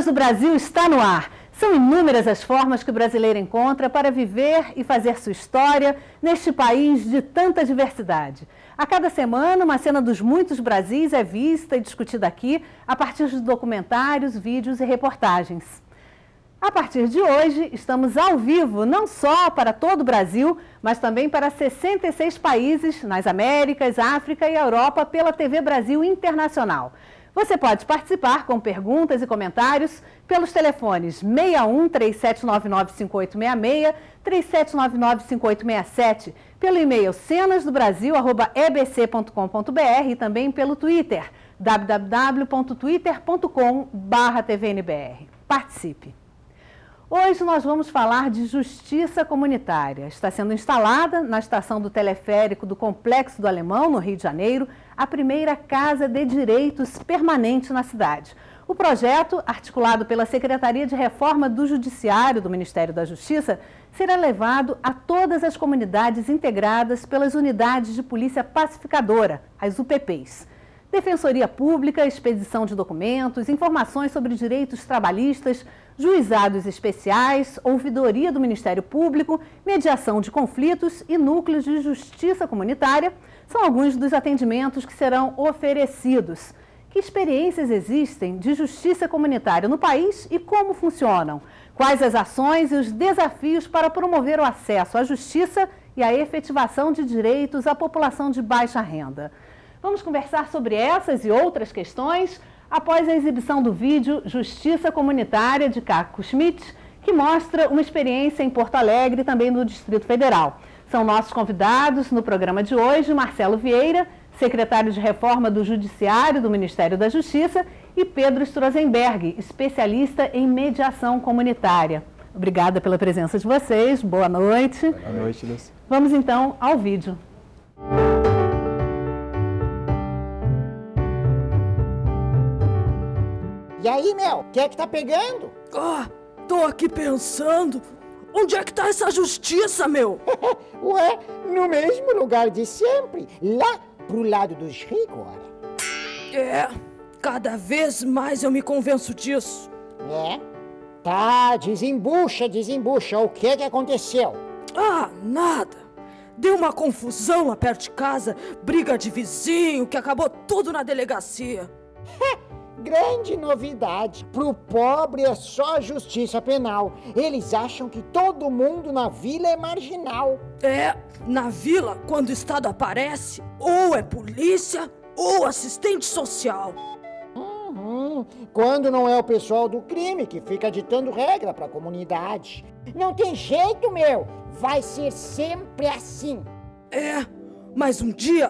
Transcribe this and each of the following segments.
Cenas do Brasil está no ar. São inúmeras as formas que o brasileiro encontra para viver e fazer sua história neste país de tanta diversidade. A cada semana, uma cena dos muitos Brasis é vista e discutida aqui a partir de documentários, vídeos e reportagens. A partir de hoje, estamos ao vivo não só para todo o Brasil, mas também para 66 países nas Américas, África e Europa pela TV Brasil Internacional. Você pode participar com perguntas e comentários pelos telefones 61 3799 5866, 3799 5867, pelo e-mail cenasdobrasil@ebc.com.br e também pelo Twitter www.twitter.com/tvnbr. Participe. Hoje nós vamos falar de justiça comunitária. Está sendo instalada na estação do teleférico do Complexo do Alemão, no Rio de Janeiro, a primeira casa de direitos permanente na cidade. O projeto, articulado pela Secretaria de Reforma do Judiciário do Ministério da Justiça, será levado a todas as comunidades integradas pelas unidades de polícia pacificadora, as UPPs. Defensoria Pública, expedição de documentos, informações sobre direitos trabalhistas, juizados especiais, ouvidoria do Ministério Público, mediação de conflitos e núcleos de justiça comunitária são alguns dos atendimentos que serão oferecidos. Que experiências existem de justiça comunitária no país e como funcionam? Quais as ações e os desafios para promover o acesso à justiça e a efetivação de direitos à população de baixa renda? Vamos conversar sobre essas e outras questões após a exibição do vídeo Justiça Comunitária de Caco Schmidt, que mostra uma experiência em Porto Alegre e também no Distrito Federal. São nossos convidados no programa de hoje Marcelo Vieira, secretário de Reforma do Judiciário do Ministério da Justiça, e Pedro Strozenberg, especialista em mediação comunitária. Obrigada pela presença de vocês. Boa noite. Boa noite, Lúcia. Vamos então ao vídeo. E aí, meu, o que é que tá pegando? Ah, tô aqui pensando. Onde é que tá essa justiça, meu? Ué, no mesmo lugar de sempre, lá pro lado dos ricos, ora. É, cada vez mais eu me convenço disso. É? Tá, desembucha, desembucha. O que é que aconteceu? Ah, nada. Deu uma confusão lá perto de casa, briga de vizinho, que acabou tudo na delegacia. Grande novidade. Pro pobre é só justiça penal. Eles acham que todo mundo na vila é marginal. É, na vila, quando o Estado aparece, ou é polícia ou assistente social. Uhum. Quando não é o pessoal do crime que fica ditando regra pra comunidade. Não tem jeito, meu. Vai ser sempre assim. É, mas um dia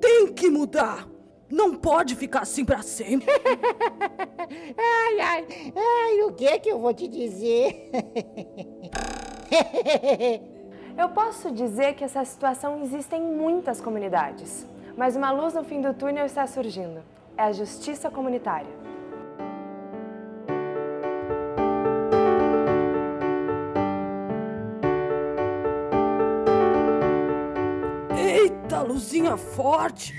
tem que mudar. Não pode ficar assim para sempre. ai, ai, ai, o que é que eu vou te dizer? eu posso dizer que essa situação existe em muitas comunidades, mas uma luz no fim do túnel está surgindo. É a justiça comunitária. Eita, luzinha forte!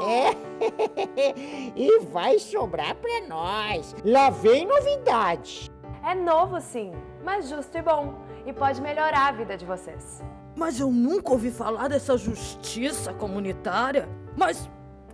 É, e vai sobrar pra nós. Lá vem novidade. É novo sim, mas justo e bom. E pode melhorar a vida de vocês. Mas eu nunca ouvi falar dessa justiça comunitária. Mas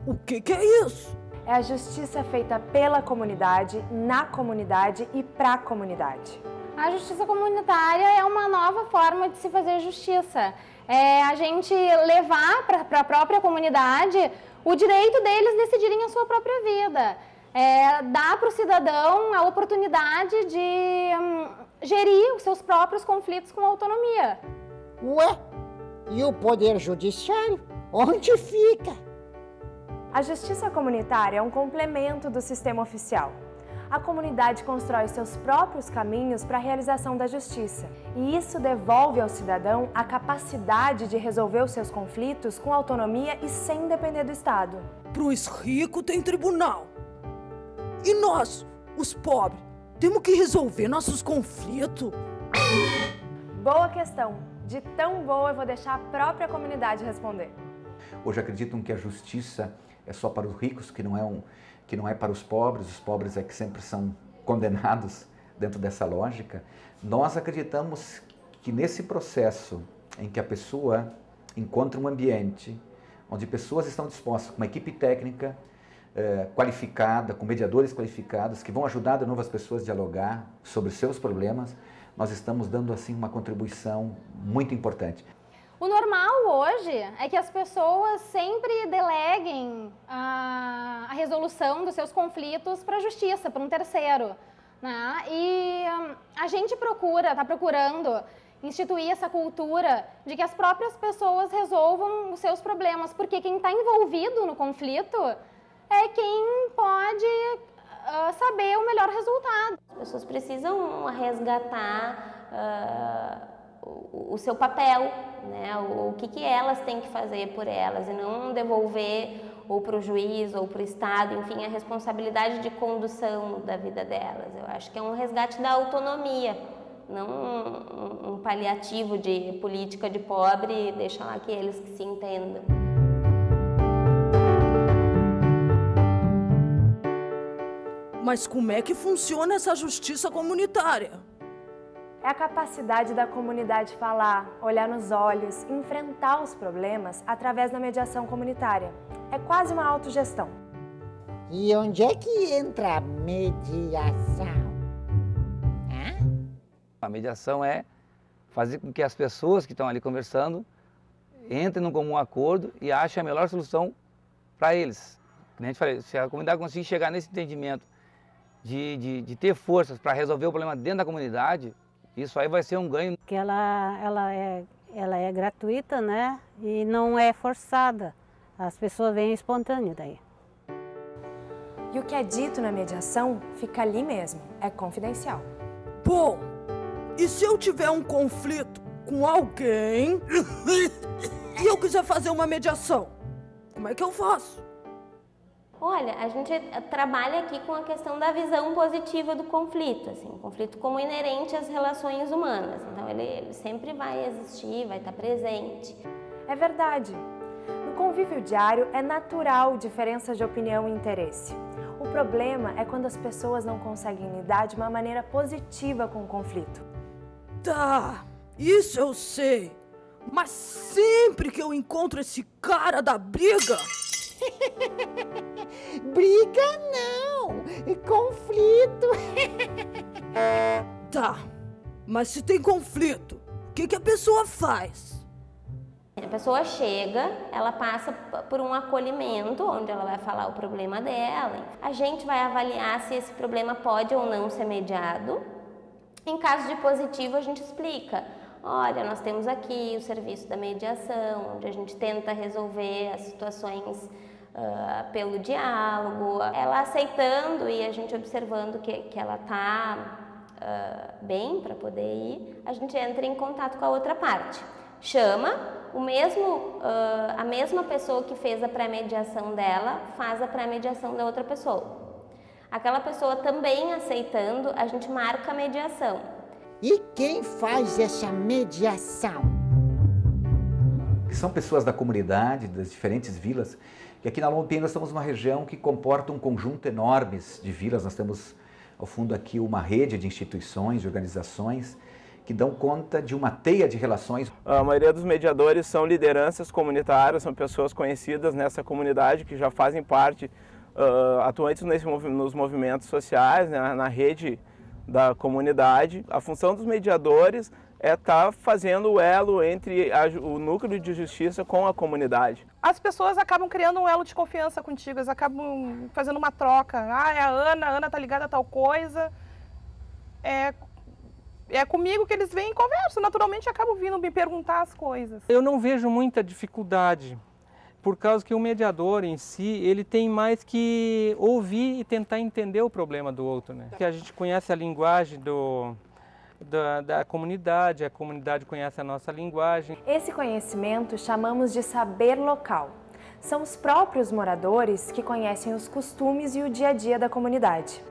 o que, que é isso? É a justiça feita pela comunidade, na comunidade e pra comunidade. A justiça comunitária é uma nova forma de se fazer justiça. É a gente levar para a própria comunidade o direito deles decidirem a sua própria vida. É, dá para o cidadão a oportunidade de hum, gerir os seus próprios conflitos com autonomia. Ué, e o poder judiciário? Onde fica? A justiça comunitária é um complemento do sistema oficial a comunidade constrói seus próprios caminhos para a realização da justiça. E isso devolve ao cidadão a capacidade de resolver os seus conflitos com autonomia e sem depender do Estado. Para os ricos tem tribunal. E nós, os pobres, temos que resolver nossos conflitos. Boa questão. De tão boa eu vou deixar a própria comunidade responder. Hoje acreditam que a justiça é só para os ricos, que não é, um, que não é para os pobres, os pobres é que sempre são condenados dentro dessa lógica. Nós acreditamos que nesse processo em que a pessoa encontra um ambiente onde pessoas estão dispostas, com uma equipe técnica eh, qualificada, com mediadores qualificados, que vão ajudar de novo as pessoas a dialogar sobre seus problemas, nós estamos dando assim uma contribuição muito importante. O normal hoje é que as pessoas sempre deleguem a, a resolução dos seus conflitos para a justiça, para um terceiro. Né? E hum, a gente procura, está procurando instituir essa cultura de que as próprias pessoas resolvam os seus problemas, porque quem está envolvido no conflito é quem pode uh, saber o melhor resultado. As pessoas precisam resgatar uh, o, seu papel, né? o, o que, que elas têm que fazer por elas e não devolver ou para o juiz ou para o Estado, enfim, a responsabilidade de condução da vida delas. Eu acho que é um resgate da autonomia, não um, um paliativo de política de pobre, deixa lá que eles que se entendam. Mas como é que funciona essa justiça comunitária? É a capacidade da comunidade falar, olhar nos olhos, enfrentar os problemas através da mediação comunitária. É quase uma autogestão. E onde é que entra a mediação? Hã? A mediação é fazer com que as pessoas que estão ali conversando entrem num comum acordo e achem a melhor solução para eles. a gente falou, se a comunidade conseguir chegar nesse entendimento de, de, de ter forças para resolver o problema dentro da comunidade, isso aí vai ser um ganho. Que ela, ela, é, ela é gratuita, né? E não é forçada. As pessoas vêm espontâneo daí. E o que é dito na mediação fica ali mesmo, é confidencial. Bom, e se eu tiver um conflito com alguém e eu quiser fazer uma mediação, como é que eu faço? Olha, a gente trabalha aqui com a questão da visão positiva do conflito, assim, o conflito como inerente às relações humanas. Então ele, ele sempre vai existir, vai estar presente. É verdade. No convívio diário é natural diferença de opinião e interesse. O problema é quando as pessoas não conseguem lidar de uma maneira positiva com o conflito. Tá, isso eu sei. Mas sempre que eu encontro esse cara da briga, Briga não, conflito. tá, mas se tem conflito, o que, que a pessoa faz? A pessoa chega, ela passa por um acolhimento, onde ela vai falar o problema dela. A gente vai avaliar se esse problema pode ou não ser mediado. Em caso de positivo, a gente explica. Olha, nós temos aqui o serviço da mediação, onde a gente tenta resolver as situações uh, pelo diálogo, ela aceitando e a gente observando que, que ela está uh, bem para poder ir, a gente entra em contato com a outra parte. Chama, o mesmo, uh, a mesma pessoa que fez a pré-mediação dela faz a pré-mediação da outra pessoa. Aquela pessoa também aceitando, a gente marca a mediação. E quem faz essa mediação? São pessoas da comunidade, das diferentes vilas, e aqui na Lompinha nós estamos numa região que comporta um conjunto enorme de vilas. Nós temos ao fundo aqui uma rede de instituições, de organizações que dão conta de uma teia de relações. A maioria dos mediadores são lideranças comunitárias, são pessoas conhecidas nessa comunidade que já fazem parte, uh, atuantes nesse, nos movimentos sociais, né, na rede da comunidade. A função dos mediadores é estar tá fazendo o elo entre a, o núcleo de justiça com a comunidade. As pessoas acabam criando um elo de confiança contigo, elas acabam fazendo uma troca. Ah, é a Ana, a Ana tá ligada a tal coisa. É, é comigo que eles vêm e conversam. Naturalmente acabam vindo me perguntar as coisas. Eu não vejo muita dificuldade, por causa que o mediador em si, ele tem mais que ouvir e tentar entender o problema do outro, né? Que a gente conhece a linguagem do da, da, comunidade, a comunidade conhece a nossa linguagem. Esse conhecimento chamamos de saber local. São os próprios moradores que conhecem os costumes e o dia a dia da comunidade.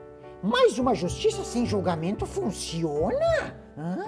Mas uma justiça sem julgamento funciona? Hã?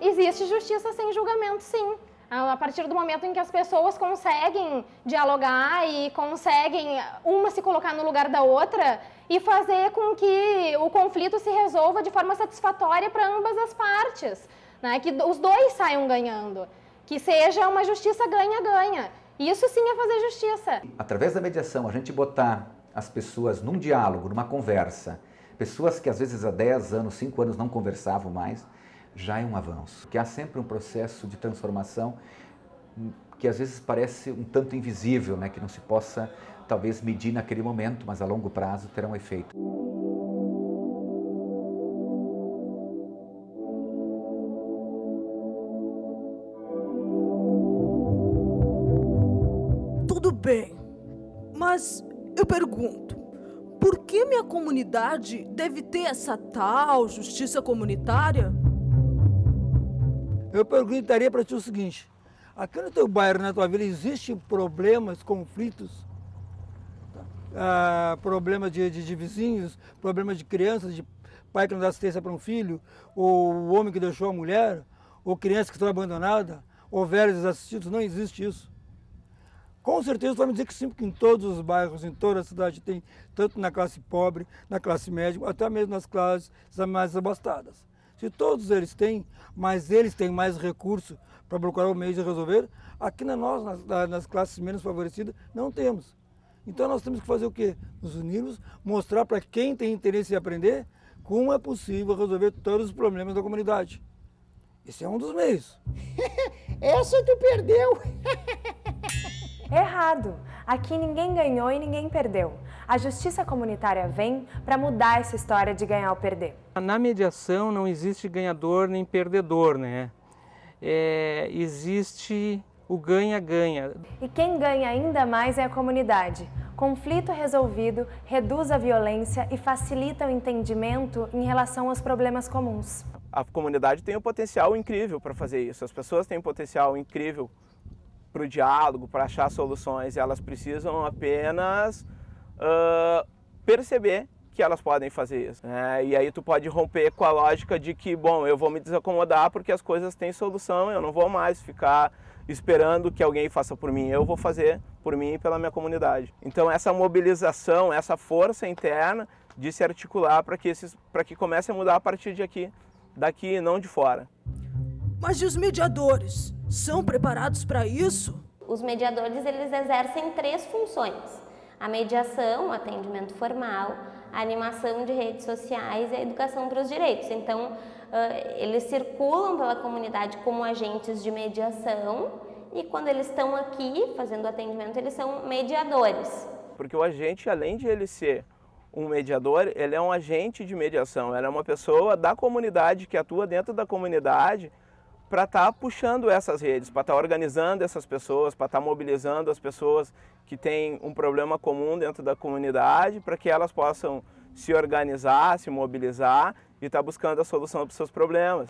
Existe justiça sem julgamento, sim. A partir do momento em que as pessoas conseguem dialogar e conseguem uma se colocar no lugar da outra e fazer com que o conflito se resolva de forma satisfatória para ambas as partes, né? que os dois saiam ganhando, que seja uma justiça ganha-ganha. Isso sim é fazer justiça. Através da mediação, a gente botar as pessoas num diálogo, numa conversa, pessoas que às vezes há 10 anos, 5 anos não conversavam mais, já é um avanço. Que há sempre um processo de transformação que às vezes parece um tanto invisível, né? que não se possa talvez medir naquele momento, mas a longo prazo terá um efeito. Tudo bem, mas eu pergunto, por que minha comunidade deve ter essa tal justiça comunitária? Eu perguntaria para ti o seguinte: aqui no teu bairro, na tua vila, existem problemas, conflitos? Ah, problemas de, de, de, vizinhos, problemas de crianças, de pai que não dá assistência para um filho, ou o homem que deixou a mulher, ou crianças que estão abandonadas, ou velhos desassistidos? Não existe isso. Com certeza, vamos dizer que sim, porque em todos os bairros, em toda a cidade tem, tanto na classe pobre, na classe média, até mesmo nas classes mais abastadas. Se todos eles têm, mas eles têm mais recursos para procurar o meio de resolver, aqui na nós, nas, nas classes menos favorecidas, não temos. Então nós temos que fazer o quê? Nos unirmos, mostrar para quem tem interesse em aprender como é possível resolver todos os problemas da comunidade. Esse é um dos meios. Essa tu perdeu. Errado. Aqui ninguém ganhou e ninguém perdeu. A justiça comunitária vem para mudar essa história de ganhar ou perder. Na mediação não existe ganhador nem perdedor, né? É, existe o ganha-ganha. E quem ganha ainda mais é a comunidade. Conflito resolvido reduz a violência e facilita o entendimento em relação aos problemas comuns. A comunidade tem um potencial incrível para fazer isso. As pessoas têm um potencial incrível para o diálogo, para achar soluções. Elas precisam apenas uh, perceber que elas podem fazer isso. Né? E aí tu pode romper com a lógica de que, bom, eu vou me desacomodar porque as coisas têm solução, eu não vou mais ficar esperando que alguém faça por mim, eu vou fazer por mim e pela minha comunidade. Então essa mobilização, essa força interna de se articular para que esses, para que comece a mudar a partir de aqui, daqui, não de fora. Mas e os mediadores? São preparados para isso? Os mediadores eles exercem três funções: a mediação, o atendimento formal, a animação de redes sociais e a educação para os direitos. Então, eles circulam pela comunidade como agentes de mediação e quando eles estão aqui fazendo atendimento, eles são mediadores. Porque o agente, além de ele ser um mediador, ele é um agente de mediação, ele é uma pessoa da comunidade que atua dentro da comunidade para estar tá puxando essas redes, para estar tá organizando essas pessoas, para estar tá mobilizando as pessoas que têm um problema comum dentro da comunidade, para que elas possam se organizar, se mobilizar e estar buscando a solução para os seus problemas.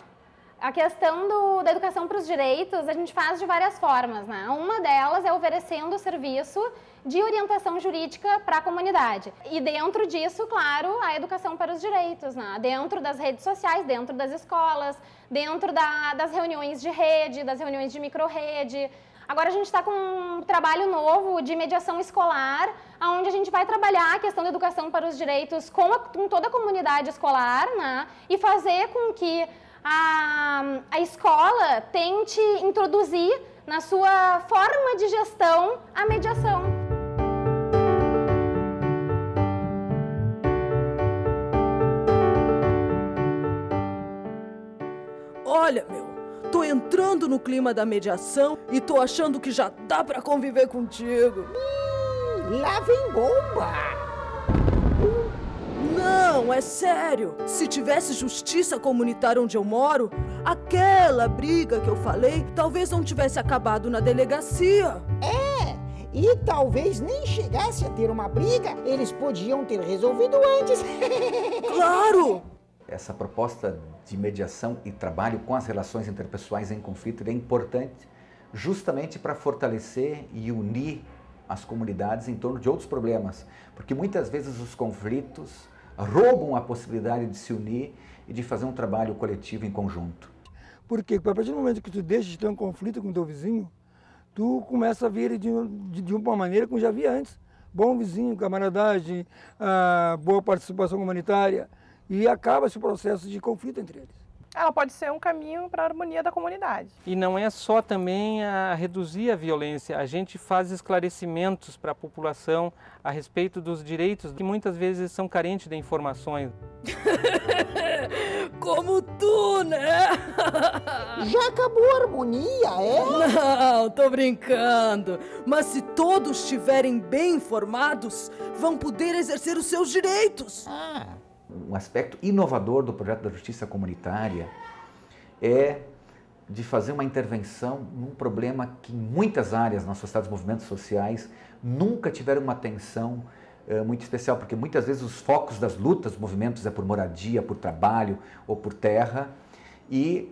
A questão do, da educação para os direitos a gente faz de várias formas, né? Uma delas é oferecendo o serviço de orientação jurídica para a comunidade. E dentro disso, claro, a educação para os direitos, né? Dentro das redes sociais, dentro das escolas, dentro da, das reuniões de rede, das reuniões de microrrede. Agora a gente está com um trabalho novo de mediação escolar, onde a gente vai trabalhar a questão da educação para os direitos com, a, com toda a comunidade escolar, né? E fazer com que a, a escola tente introduzir na sua forma de gestão a mediação. Olha, meu, tô entrando no clima da mediação e tô achando que já dá para conviver contigo. Hum, lá vem bomba! Não, é sério. Se tivesse justiça comunitária onde eu moro, aquela briga que eu falei talvez não tivesse acabado na delegacia. É, e talvez nem chegasse a ter uma briga, eles podiam ter resolvido antes. claro! Essa proposta de mediação e trabalho com as relações interpessoais em conflito é importante justamente para fortalecer e unir as comunidades em torno de outros problemas, porque muitas vezes os conflitos roubam a possibilidade de se unir e de fazer um trabalho coletivo em conjunto. Porque a partir do momento que tu deixa de ter um conflito com o teu vizinho, tu começa a ver de, de, de uma maneira como já via antes. Bom vizinho, camaradagem, ah, boa participação humanitária, e acaba esse processo de conflito entre eles ela pode ser um caminho para a harmonia da comunidade. E não é só também a reduzir a violência, a gente faz esclarecimentos para a população a respeito dos direitos que muitas vezes são carentes de informações. Como tu, né? Já acabou a harmonia, é? Não, tô brincando. Mas se todos estiverem bem informados, vão poder exercer os seus direitos. Ah um aspecto inovador do projeto da justiça comunitária é de fazer uma intervenção num problema que em muitas áreas nas sociedades, movimentos sociais, nunca tiveram uma atenção uh, muito especial, porque muitas vezes os focos das lutas, movimentos é por moradia, por trabalho ou por terra, e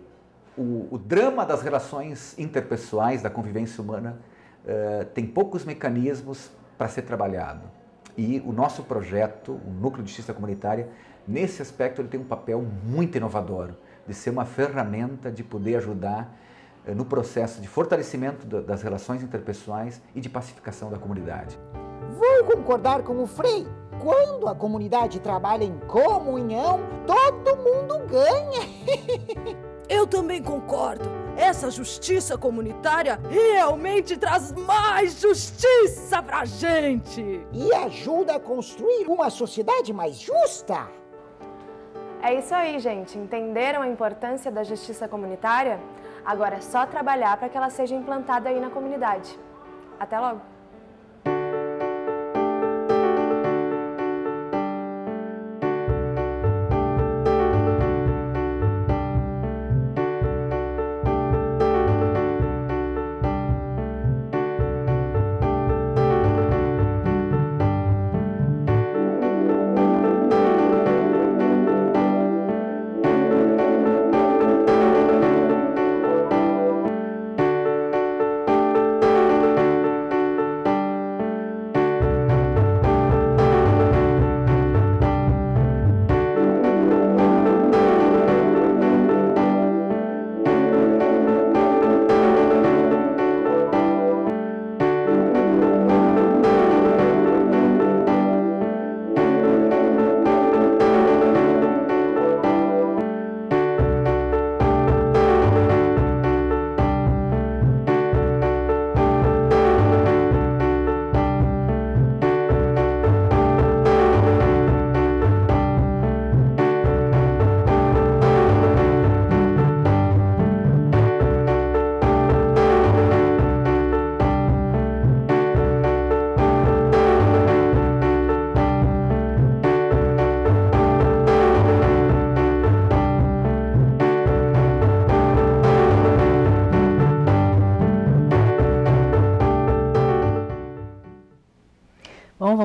o, o drama das relações interpessoais, da convivência humana, uh, tem poucos mecanismos para ser trabalhado. E o nosso projeto, o Núcleo de Justiça Comunitária, Nesse aspecto, ele tem um papel muito inovador, de ser uma ferramenta de poder ajudar eh, no processo de fortalecimento das relações interpessoais e de pacificação da comunidade. Vou concordar com o Frei. Quando a comunidade trabalha em comunhão, todo mundo ganha. Eu também concordo. Essa justiça comunitária realmente traz mais justiça pra gente. E ajuda a construir uma sociedade mais justa. É isso aí, gente. Entenderam a importância da justiça comunitária? Agora é só trabalhar para que ela seja implantada aí na comunidade. Até logo!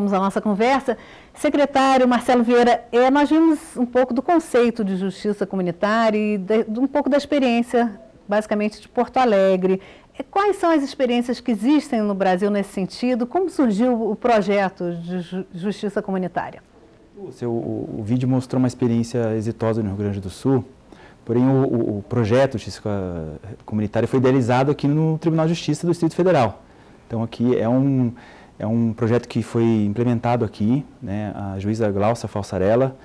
Vamos à nossa conversa. Secretário Marcelo Vieira, é, nós vimos um pouco do conceito de justiça comunitária e de, de um pouco da experiência, basicamente, de Porto Alegre. É, quais são as experiências que existem no Brasil nesse sentido? Como surgiu o projeto de ju justiça comunitária? O, seu, o, o, vídeo mostrou uma experiência exitosa no Rio Grande do Sul, porém o, o projeto de justiça comunitária foi idealizado aqui no Tribunal de Justiça do Distrito Federal. Então aqui é um é um projeto que foi implementado aqui, né, a juíza Glaucia Falsarella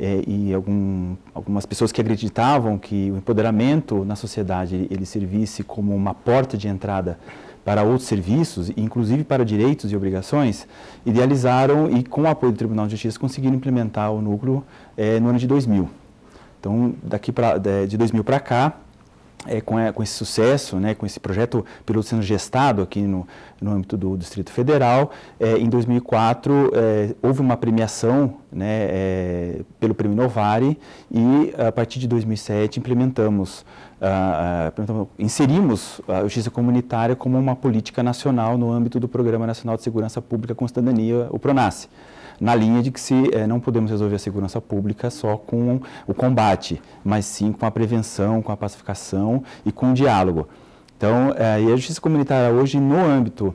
é, e algum, algumas pessoas que acreditavam que o empoderamento na sociedade ele servisse como uma porta de entrada para outros serviços, inclusive para direitos e obrigações, idealizaram e, com o apoio do Tribunal de Justiça, conseguiram implementar o núcleo é, no ano de 2000. Então, daqui pra, de 2000 para cá, é, com, com, esse sucesso, né, com esse projeto piloto sendo gestado aqui no, no âmbito do Distrito Federal, é, em 2004 é, houve uma premiação né, é, pelo Prêmio Novare e a partir de 2007 implementamos, inserimos a justiça comunitária como uma política nacional no âmbito do Programa Nacional de Segurança Pública com Cidadania, o PRONASSE na linha de que se é, não podemos resolver a segurança pública só com o combate, mas sim com a prevenção, com a pacificação e com o diálogo. Então, é, e a justiça comunitária hoje no âmbito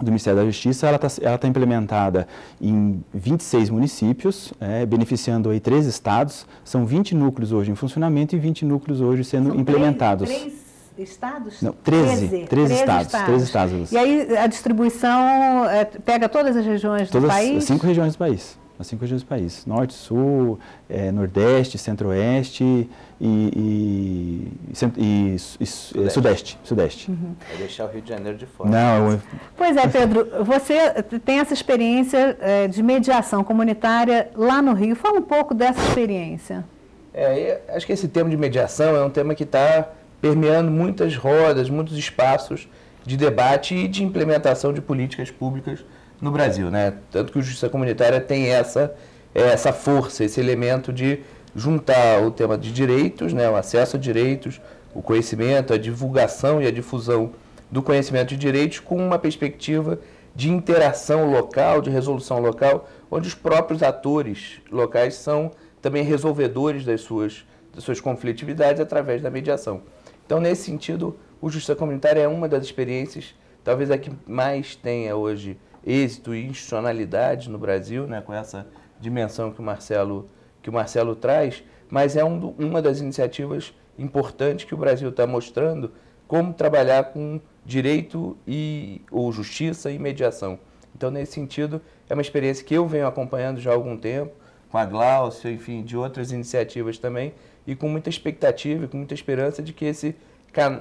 do Ministério da Justiça, ela está tá implementada em 26 municípios, é, beneficiando aí três estados. São 20 núcleos hoje em funcionamento e 20 núcleos hoje sendo São implementados. Três, três estados? Não, 13, 13, 13 estados, estados. 13 estados. E aí a distribuição é, pega todas as regiões Todas do país? as cinco regiões do país. As cinco regiões do país. Norte, Sul, é, Nordeste, Centro-Oeste e, e, e, e Sudeste. Sudeste. Sudeste. Uhum. Vai deixar o Rio de Janeiro de fora. Não, eu... Pois é, Pedro, você tem essa experiência é, de mediação comunitária lá no Rio. Fala um pouco dessa experiência. É, acho que esse tema de mediação é um tema que está permeando muitas rodas, muitos espaços de debate e de implementação de políticas públicas no Brasil, né? Tanto que o Justiça Comunitária tem essa, essa força, esse elemento de juntar o tema de direitos, né? o acesso a direitos, o conhecimento, a divulgação e a difusão do conhecimento de direitos com uma perspectiva de interação local, de resolução local, onde os próprios atores locais são também resolvedores das suas, das suas conflitividades através da mediação. Então, nesse sentido, o Justiça Comunitária é uma das experiências, talvez a que mais tenha hoje êxito e institucionalidade no Brasil, né, com essa dimensão que o Marcelo, que o Marcelo traz, mas é um, uma das iniciativas importantes que o Brasil está mostrando como trabalhar com direito e ou justiça e mediação. Então, nesse sentido, é uma experiência que eu venho acompanhando já há algum tempo, com a Glaucia, enfim, de outras iniciativas também, e com muita expectativa e com muita esperança de que esse,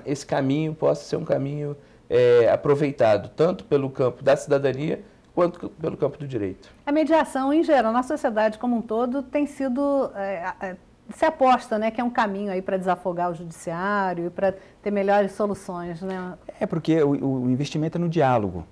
esse caminho possa ser um caminho é, aproveitado, tanto pelo campo da cidadania quanto pelo campo do direito. A mediação, em geral, na sociedade como um todo, tem sido. É, é, se aposta né, que é um caminho aí para desafogar o judiciário e para ter melhores soluções. Né? É porque o, o investimento é no diálogo.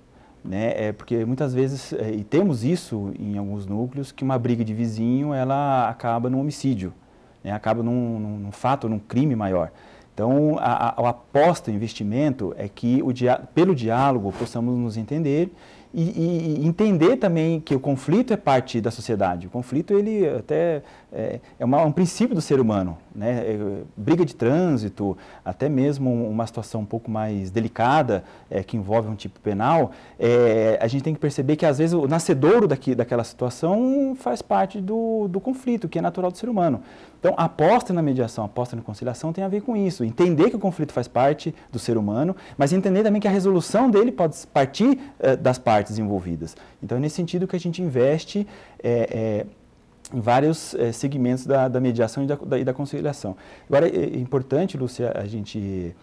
Né? É porque muitas vezes, é, e temos isso em alguns núcleos, que uma briga de vizinho ela acaba num homicídio, né? acaba num, num, num fato, num crime maior. Então, a, a, a aposta, o investimento é que o dia, pelo diálogo possamos nos entender e, e, entender também que o conflito é parte da sociedade. O conflito ele até é, é uma, um princípio do ser humano, né? É, briga de trânsito, até mesmo uma situação um pouco mais delicada é, que envolve um tipo penal, é, a gente tem que perceber que às vezes o nascedouro daqui, daquela situação faz parte do, do conflito, que é natural do ser humano. Então, a aposta na mediação, a aposta na conciliação tem a ver com isso. Entender que o conflito faz parte do ser humano, mas entender também que a resolução dele pode partir eh, das partes envolvidas. Então, é nesse sentido que a gente investe é, é, em vários é, segmentos da, da, mediação e da, da, e da, conciliação. Agora, é, importante, Lúcia, a gente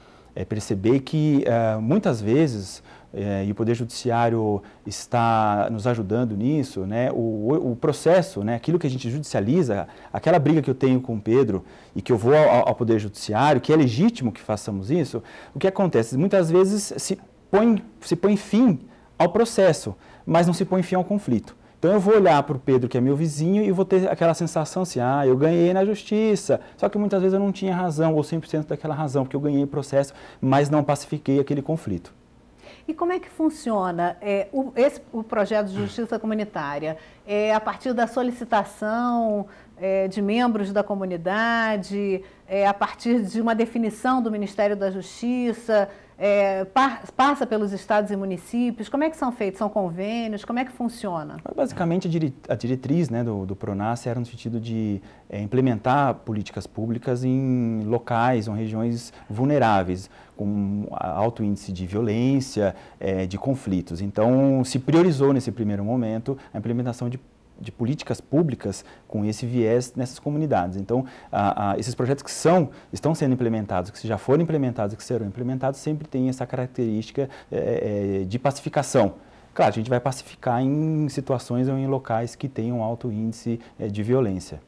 perceber que muitas vezes é, e o Poder Judiciário está nos ajudando nisso, né, o, o, processo, né, aquilo que a gente judicializa, aquela briga que eu tenho com o Pedro e que eu vou ao, ao Poder Judiciário, que é legítimo que façamos isso, o que acontece? Muitas vezes se põe, se põe fim ao processo, mas não se põe fim ao conflito. Então eu vou olhar para o Pedro, que é meu vizinho, e vou ter aquela sensação assim, ah, eu ganhei na justiça. Só que muitas vezes eu não tinha razão, ou 100% daquela razão, porque eu ganhei o processo, mas não pacifiquei aquele conflito. E como é que funciona é, o, esse, o projeto de justiça comunitária? É a partir da solicitação é, de membros da comunidade, é, a partir de uma definição do Ministério da Justiça, é, par, passa pelos estados e municípios? Como é que são feitos? São convênios? Como é que funciona? Basicamente, a diretriz né, do, do PRONAS era no sentido de é, implementar políticas públicas em locais ou regiões vulneráveis, com alto índice de violência, é, de conflitos. Então, se priorizou nesse primeiro momento a implementação de de políticas públicas com esse viés nessas comunidades. Então, a, a, esses projetos que são, estão sendo implementados, que já foram implementados e que serão implementados, sempre têm essa característica é, é, de pacificação. Claro, a gente vai pacificar em situações ou em locais que tenham alto índice é, de violência.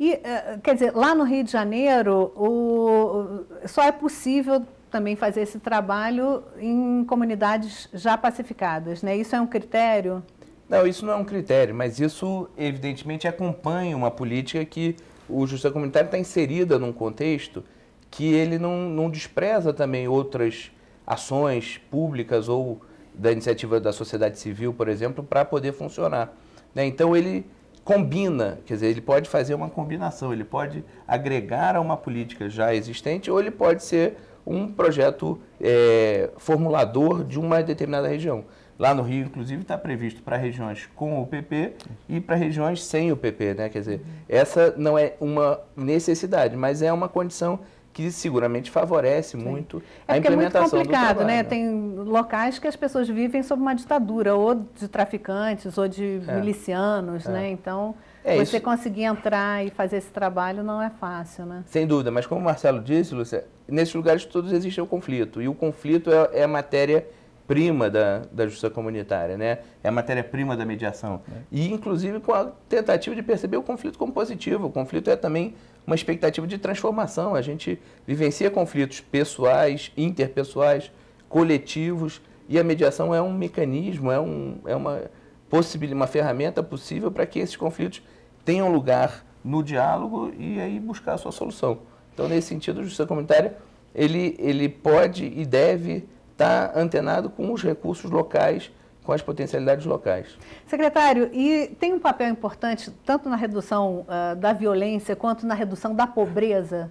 E, é, quer dizer, lá no Rio de Janeiro, o, só é possível também fazer esse trabalho em comunidades já pacificadas, né? Isso é um critério? Não, isso não é um critério, mas isso evidentemente acompanha uma política que o Justiça Comunitária está inserida num contexto que ele não, não despreza também outras ações públicas ou da iniciativa da sociedade civil, por exemplo, para poder funcionar. Né? Então ele combina, quer dizer, ele pode fazer uma combinação, ele pode agregar a uma política já existente ou ele pode ser um projeto é, formulador de uma determinada região. Lá no Rio, inclusive, está previsto para regiões com o PP e para regiões sem o PP, né? Quer dizer, essa não é uma necessidade, mas é uma condição que seguramente favorece Sim. muito é a implementação é muito complicado, né? Tem locais que as pessoas vivem sob uma ditadura, ou de traficantes, ou de é. milicianos, é. né? Então, é, você isso... conseguir entrar e fazer esse trabalho não é fácil, né? Sem dúvida, mas como o Marcelo disse, Lúcia, nesses lugares todos existe o conflito, e o conflito é, é a matéria prima da, da justiça comunitária, né? É a matéria-prima da mediação. É. E, inclusive, com a tentativa de perceber o conflito como positivo. O conflito é também uma expectativa de transformação. A gente vivencia conflitos pessoais, interpessoais, coletivos, e a mediação é um mecanismo, é, um, é uma, possibilidade, uma ferramenta possível para que esses conflitos tenham lugar no diálogo e aí buscar a sua solução. Então, nesse sentido, a justiça comunitária ele, ele pode e deve estar antenado com os recursos locais com as potencialidades locais. Secretário, e tem um papel importante tanto na redução uh, da violência quanto na redução da pobreza?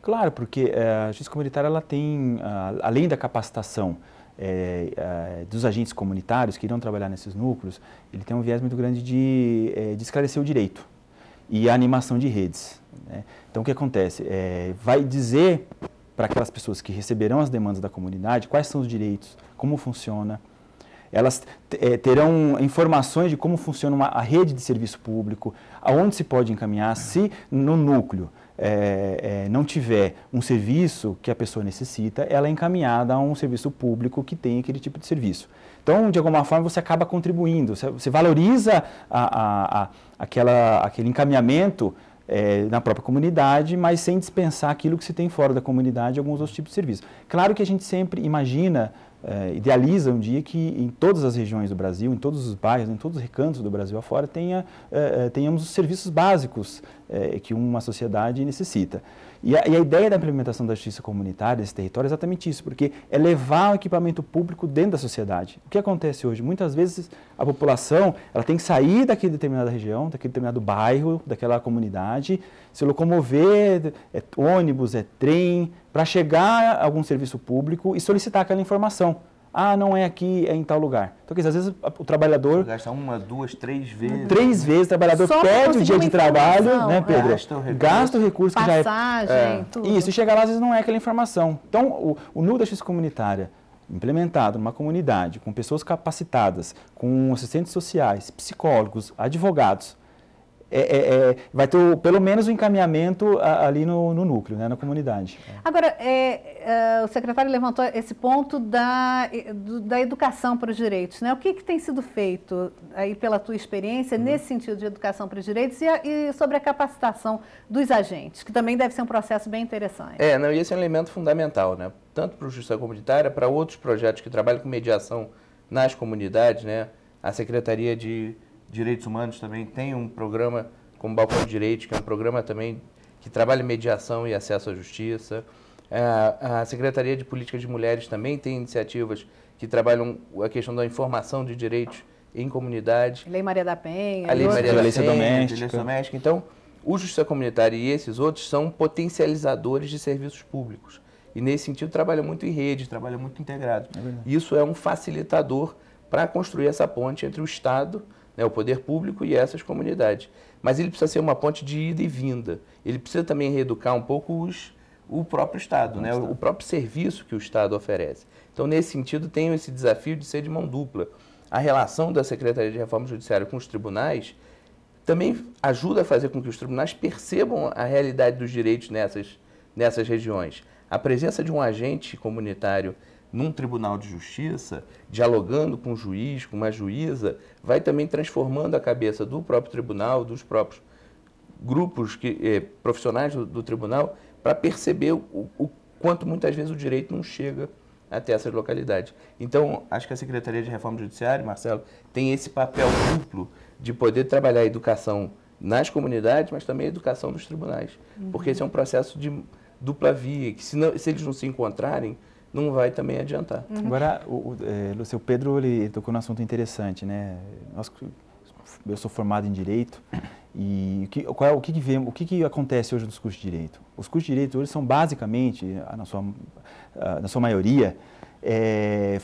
Claro, porque uh, a justiça comunitária ela tem, uh, além da capacitação é, dos agentes comunitários que irão trabalhar nesses núcleos, ele tem um viés muito grande de, de esclarecer o direito e a animação de redes. Né? Então, o que acontece? vai dizer para aquelas pessoas que receberão as demandas da comunidade quais são os direitos, como funciona, elas é, terão informações de como funciona uma, a rede de serviço público, aonde se pode encaminhar, se no núcleo é, é, não tiver um serviço que a pessoa necessita, ela é encaminhada a um serviço público que tem aquele tipo de serviço. Então, de alguma forma, você acaba contribuindo, você, você valoriza a, a, a, aquela, aquele encaminhamento é, na própria comunidade, mas sem dispensar aquilo que se tem fora da comunidade, alguns outros tipos de serviços. Claro que a gente sempre imagina é, idealiza um dia que em todas as regiões do Brasil, em todos os bairros, em todos os recantos do Brasil afora, tenha, é, tenhamos os serviços básicos é, que uma sociedade necessita. E a, e a, ideia da implementação da justiça comunitária nesse território é exatamente isso, porque é levar o equipamento público dentro da sociedade. O que acontece hoje? Muitas vezes a população ela tem que sair daquela determinada região, daquele determinado bairro, daquela comunidade, se locomover, é ônibus, é trem, para chegar a algum serviço público e solicitar aquela informação. Ah, não é aqui, é em tal lugar. Então, quer dizer, às vezes o trabalhador... Gasta uma, duas, três vezes. Três vezes, o trabalhador Só perde o dia de trabalho, né, Pedro? Gasta o recurso. Gasta o recurso Passagem, que já é... é. tudo. Isso, e chega lá, às vezes não é aquela informação. Então, o, o NU da Justiça Comunitária, implementado numa comunidade, com pessoas capacitadas, com assistentes sociais, psicólogos, advogados, é, é, é, vai ter pelo menos o um encaminhamento ali no, no, núcleo, né, na comunidade. Agora, é, é, o secretário levantou esse ponto da, do, da educação para os direitos. Né? O que, que, tem sido feito aí pela tua experiência uhum. nesse sentido de educação para os direitos e, e, sobre a capacitação dos agentes, que também deve ser um processo bem interessante. É, não, e esse é um elemento fundamental, né? tanto para a justiça comunitária, para outros projetos que trabalham com mediação nas comunidades, né? a Secretaria de Direitos Humanos também tem um programa como Balcão de Direitos, que é um programa também que trabalha mediação e acesso à justiça. É, a Secretaria de Políticas de Mulheres também tem iniciativas que trabalham a questão da informação de direitos em comunidade. Lei Maria da Penha. A Lei Maria da Penha, doméstica. doméstica. Então, o Justiça Comunitária e esses outros são potencializadores de serviços públicos. E, nesse sentido, trabalham muito em rede, trabalham muito integrado. É Isso é um facilitador para construir essa ponte entre o Estado né, o poder público e essas comunidades. Mas ele precisa ser uma ponte de ida e vinda. Ele precisa também reeducar um pouco os, o próprio Estado, né, o próprio serviço que o Estado oferece. Então, nesse sentido, tem esse desafio de ser de mão dupla. A relação da Secretaria de Reforma Judiciária com os tribunais também ajuda a fazer com que os tribunais percebam a realidade dos direitos nessas, nessas regiões. A presença de um agente comunitário num tribunal de justiça, dialogando com o juiz, com uma juíza, vai também transformando a cabeça do próprio tribunal, dos próprios grupos que, eh, profissionais do, do tribunal, para perceber o, o quanto muitas vezes o direito não chega até essas localidades. Então, acho que a Secretaria de Reforma Judiciária, Marcelo, tem esse papel duplo de poder trabalhar a educação nas comunidades, mas também a educação nos tribunais. Uhum. Porque esse é um processo de dupla via, que se, não, se eles não se encontrarem, não vai também adiantar. Uhum. Agora, o, o, é, Pedro ele tocou num assunto interessante, né? Nós, eu sou formado em Direito e o que, qual é, o, que, que, vemos, o que, que acontece hoje nos cursos de Direito? Os cursos de Direito hoje são basicamente, na sua, na sua maioria, é,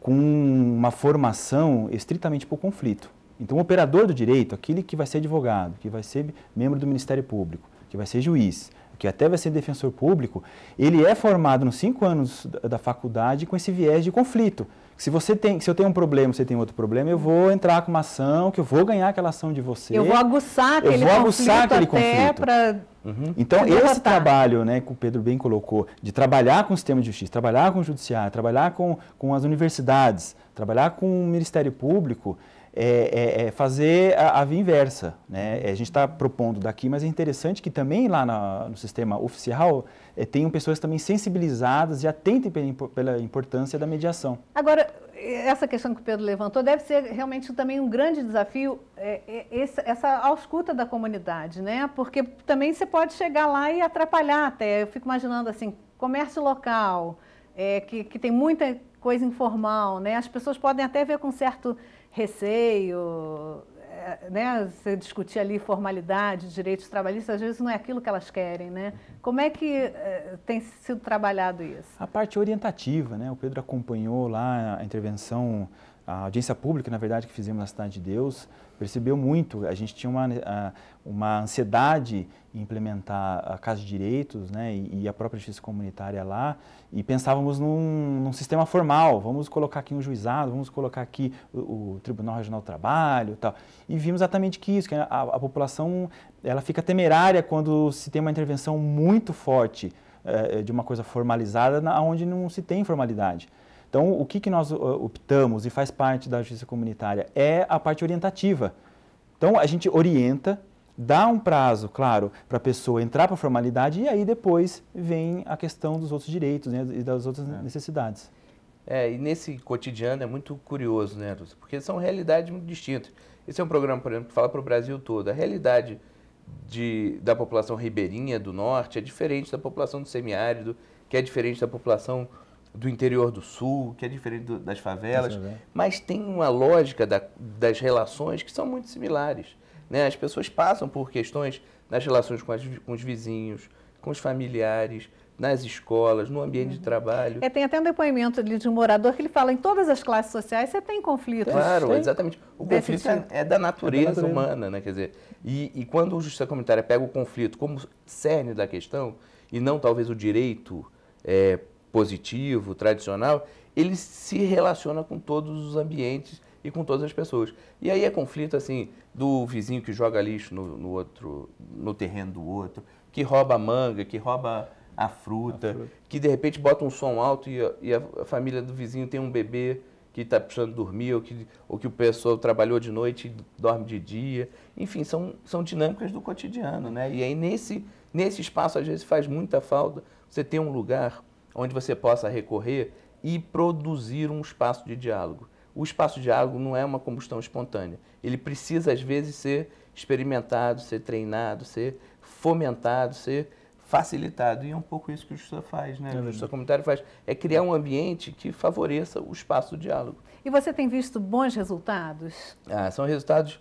com uma formação estritamente para o conflito. Então, o operador do direito, aquele que vai ser advogado, que vai ser membro do Ministério Público, que vai ser juiz, que até vai ser defensor público, ele é formado nos cinco anos da, da faculdade com esse viés de conflito. Se você tem, se eu tenho um problema, você tem outro problema, eu vou entrar com uma ação, que eu vou ganhar aquela ação de você. Eu vou aguçar aquele eu vou aguçar aquele conflito. Pra... Uhum. Então, esse trabalho né, que o Pedro bem colocou, de trabalhar com o sistema de justiça, trabalhar com o judiciário, trabalhar com, com as universidades, trabalhar com o Ministério Público, é, é, é fazer a, a, via inversa. Né? A gente está propondo daqui, mas é interessante que também lá na, no sistema oficial é, tenham pessoas também sensibilizadas e atentem pela, pela importância da mediação. Agora, essa questão que o Pedro levantou deve ser realmente também um grande desafio, é, é, essa, essa ausculta da comunidade, né? Porque também você pode chegar lá e atrapalhar até. Eu fico imaginando assim, comércio local, é, que, que tem muita coisa informal, né? As pessoas podem até ver com certo receio, é, né, você discutir ali formalidade, direitos trabalhistas, às vezes não é aquilo que elas querem, né? Como é que é, tem sido trabalhado isso? A parte orientativa, né? O Pedro acompanhou lá a intervenção, a audiência pública, na verdade, que fizemos na Cidade de Deus, percebeu muito. A gente tinha uma, uma ansiedade em implementar a Casa de Direitos né, e, a própria justiça comunitária lá e pensávamos num, num, sistema formal, vamos colocar aqui um juizado, vamos colocar aqui o, o Tribunal Regional do Trabalho e tal. E vimos exatamente que isso, que a, a, população ela fica temerária quando se tem uma intervenção muito forte é, de uma coisa formalizada onde não se tem formalidade. Então, o que, que nós optamos e faz parte da justiça comunitária é a parte orientativa. Então, a gente orienta, dá um prazo, claro, para a pessoa entrar para a formalidade e aí depois vem a questão dos outros direitos né, e das outras é. necessidades. É, e nesse cotidiano é muito curioso, né, Lúcia? Porque são realidades muito distintas. Esse é um programa, por exemplo, que fala para o Brasil todo. A realidade de, da população ribeirinha do norte é diferente da população do semiárido, que é diferente da população do interior do sul, que é diferente do, das favelas, mas tem uma lógica da, das relações que são muito similares. Né? As pessoas passam por questões nas relações com, as, com os vizinhos, com os familiares, nas escolas, no ambiente uhum. de trabalho. É, tem até um depoimento de um morador que ele fala em todas as classes sociais você tem conflitos. Claro, tem? exatamente. O conflito é, é, da natureza, é da natureza humana, né? Quer dizer, e, e quando o justiça comunitária pega o conflito como cerne da questão e não talvez o direito é, positivo, tradicional, ele se relaciona com todos os ambientes e com todas as pessoas. E aí é conflito assim do vizinho que joga lixo no, no outro, no terreno do outro, que rouba a manga, que rouba a fruta, a fruta. que de repente bota um som alto e, a, e a, família do vizinho tem um bebê que está precisando dormir, ou que, ou que o pessoal trabalhou de noite e dorme de dia. Enfim, são, são dinâmicas do cotidiano. Né? E aí, nesse, nesse espaço, às vezes faz muita falta você ter um lugar onde você possa recorrer e produzir um espaço de diálogo. O espaço de diálogo não é uma combustão espontânea. Ele precisa, às vezes, ser experimentado, ser treinado, ser fomentado, ser facilitado. E é um pouco isso que o Justiça faz, né? É o Justiça Comunitária faz. É criar um ambiente que favoreça o espaço do diálogo. E você tem visto bons resultados? Ah, são resultados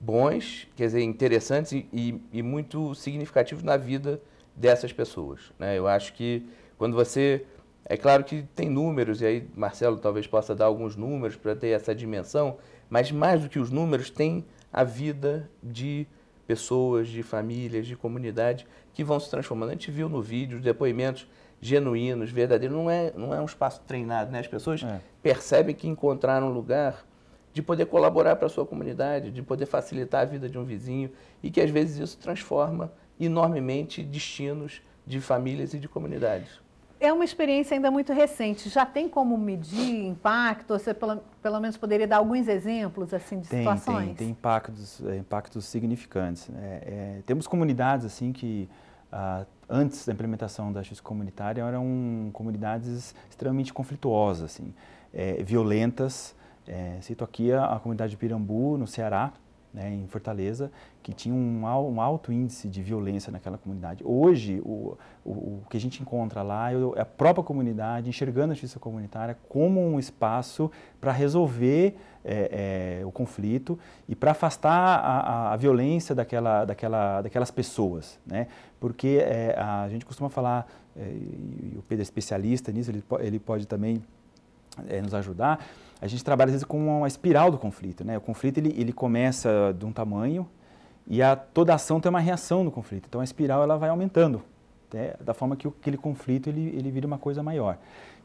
bons, quer dizer, interessantes e, e, e muito significativos na vida dessas pessoas. Né? Eu acho que quando você. É claro que tem números, e aí Marcelo talvez possa dar alguns números para ter essa dimensão, mas mais do que os números, tem a vida de pessoas, de famílias, de comunidade que vão se transformando. A gente viu no vídeo os depoimentos genuínos, verdadeiros. Não é, não é um espaço treinado, né? As pessoas é. percebem que encontraram um lugar de poder colaborar para a sua comunidade, de poder facilitar a vida de um vizinho e que às vezes isso transforma enormemente destinos de famílias e de comunidades. É uma experiência ainda muito recente. Já tem como medir impacto? Você pelo, pelo menos poderia dar alguns exemplos assim de tem, situações? Tem, tem impactos, é, impactos significantes. É, é, temos comunidades assim que ah, antes da implementação da justiça comunitária eram comunidades extremamente conflituosas, assim, é, violentas. É, cito aqui a, a comunidade de Pirambu, no Ceará, né, em Fortaleza, que tinha um, um, alto índice de violência naquela comunidade. Hoje, o, o, o, que a gente encontra lá é a própria comunidade enxergando a justiça comunitária como um espaço para resolver é, é, o conflito e para afastar a, a, a, violência daquela, daquela, daquelas pessoas. Né? Porque é, a gente costuma falar, é, e o Pedro é especialista nisso, ele, ele pode também é, nos ajudar, a gente trabalha às vezes com uma espiral do conflito. Né? O conflito ele, ele começa de um tamanho e a, toda ação tem uma reação no conflito. Então a espiral ela vai aumentando, né? da forma que aquele conflito ele, ele vira uma coisa maior.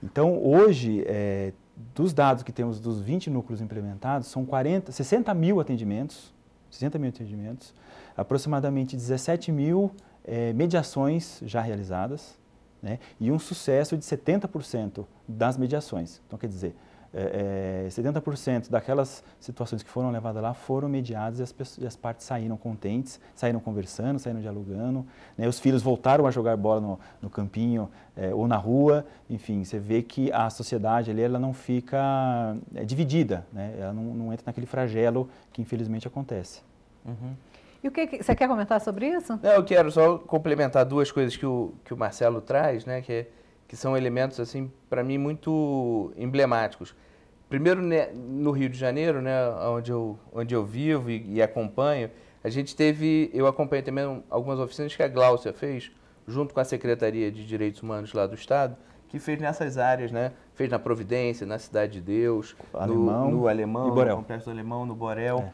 Então hoje, é, dos dados que temos dos 20 núcleos implementados, são 40, 60 mil atendimentos, 60 mil atendimentos, aproximadamente 17 mil é, mediações já realizadas, né? e um sucesso de 70% das mediações. Então, quer dizer, é, é, 70% daquelas situações que foram levadas lá foram mediadas e as, pessoas, e as partes saíram contentes, saíram conversando, saíram dialogando. Né? Os filhos voltaram a jogar bola no, no campinho é, ou na rua. Enfim, você vê que a sociedade ali ela não fica é, dividida, né? ela não, não, entra naquele flagelo que infelizmente acontece. Uhum. E o que, que, você quer comentar sobre isso? Não, eu quero só complementar duas coisas que o, que o Marcelo traz, né? Que é que são elementos assim para mim muito emblemáticos. Primeiro né, no Rio de Janeiro, né, onde eu onde eu vivo e, e acompanho, a gente teve, eu acompanhei também algumas oficinas que a Gláucia fez junto com a Secretaria de Direitos Humanos lá do estado, que fez nessas áreas, né? Fez na Providência, na Cidade de Deus, Alemão, no, no Alemão, no. Complexo Alemão, no Borel. É.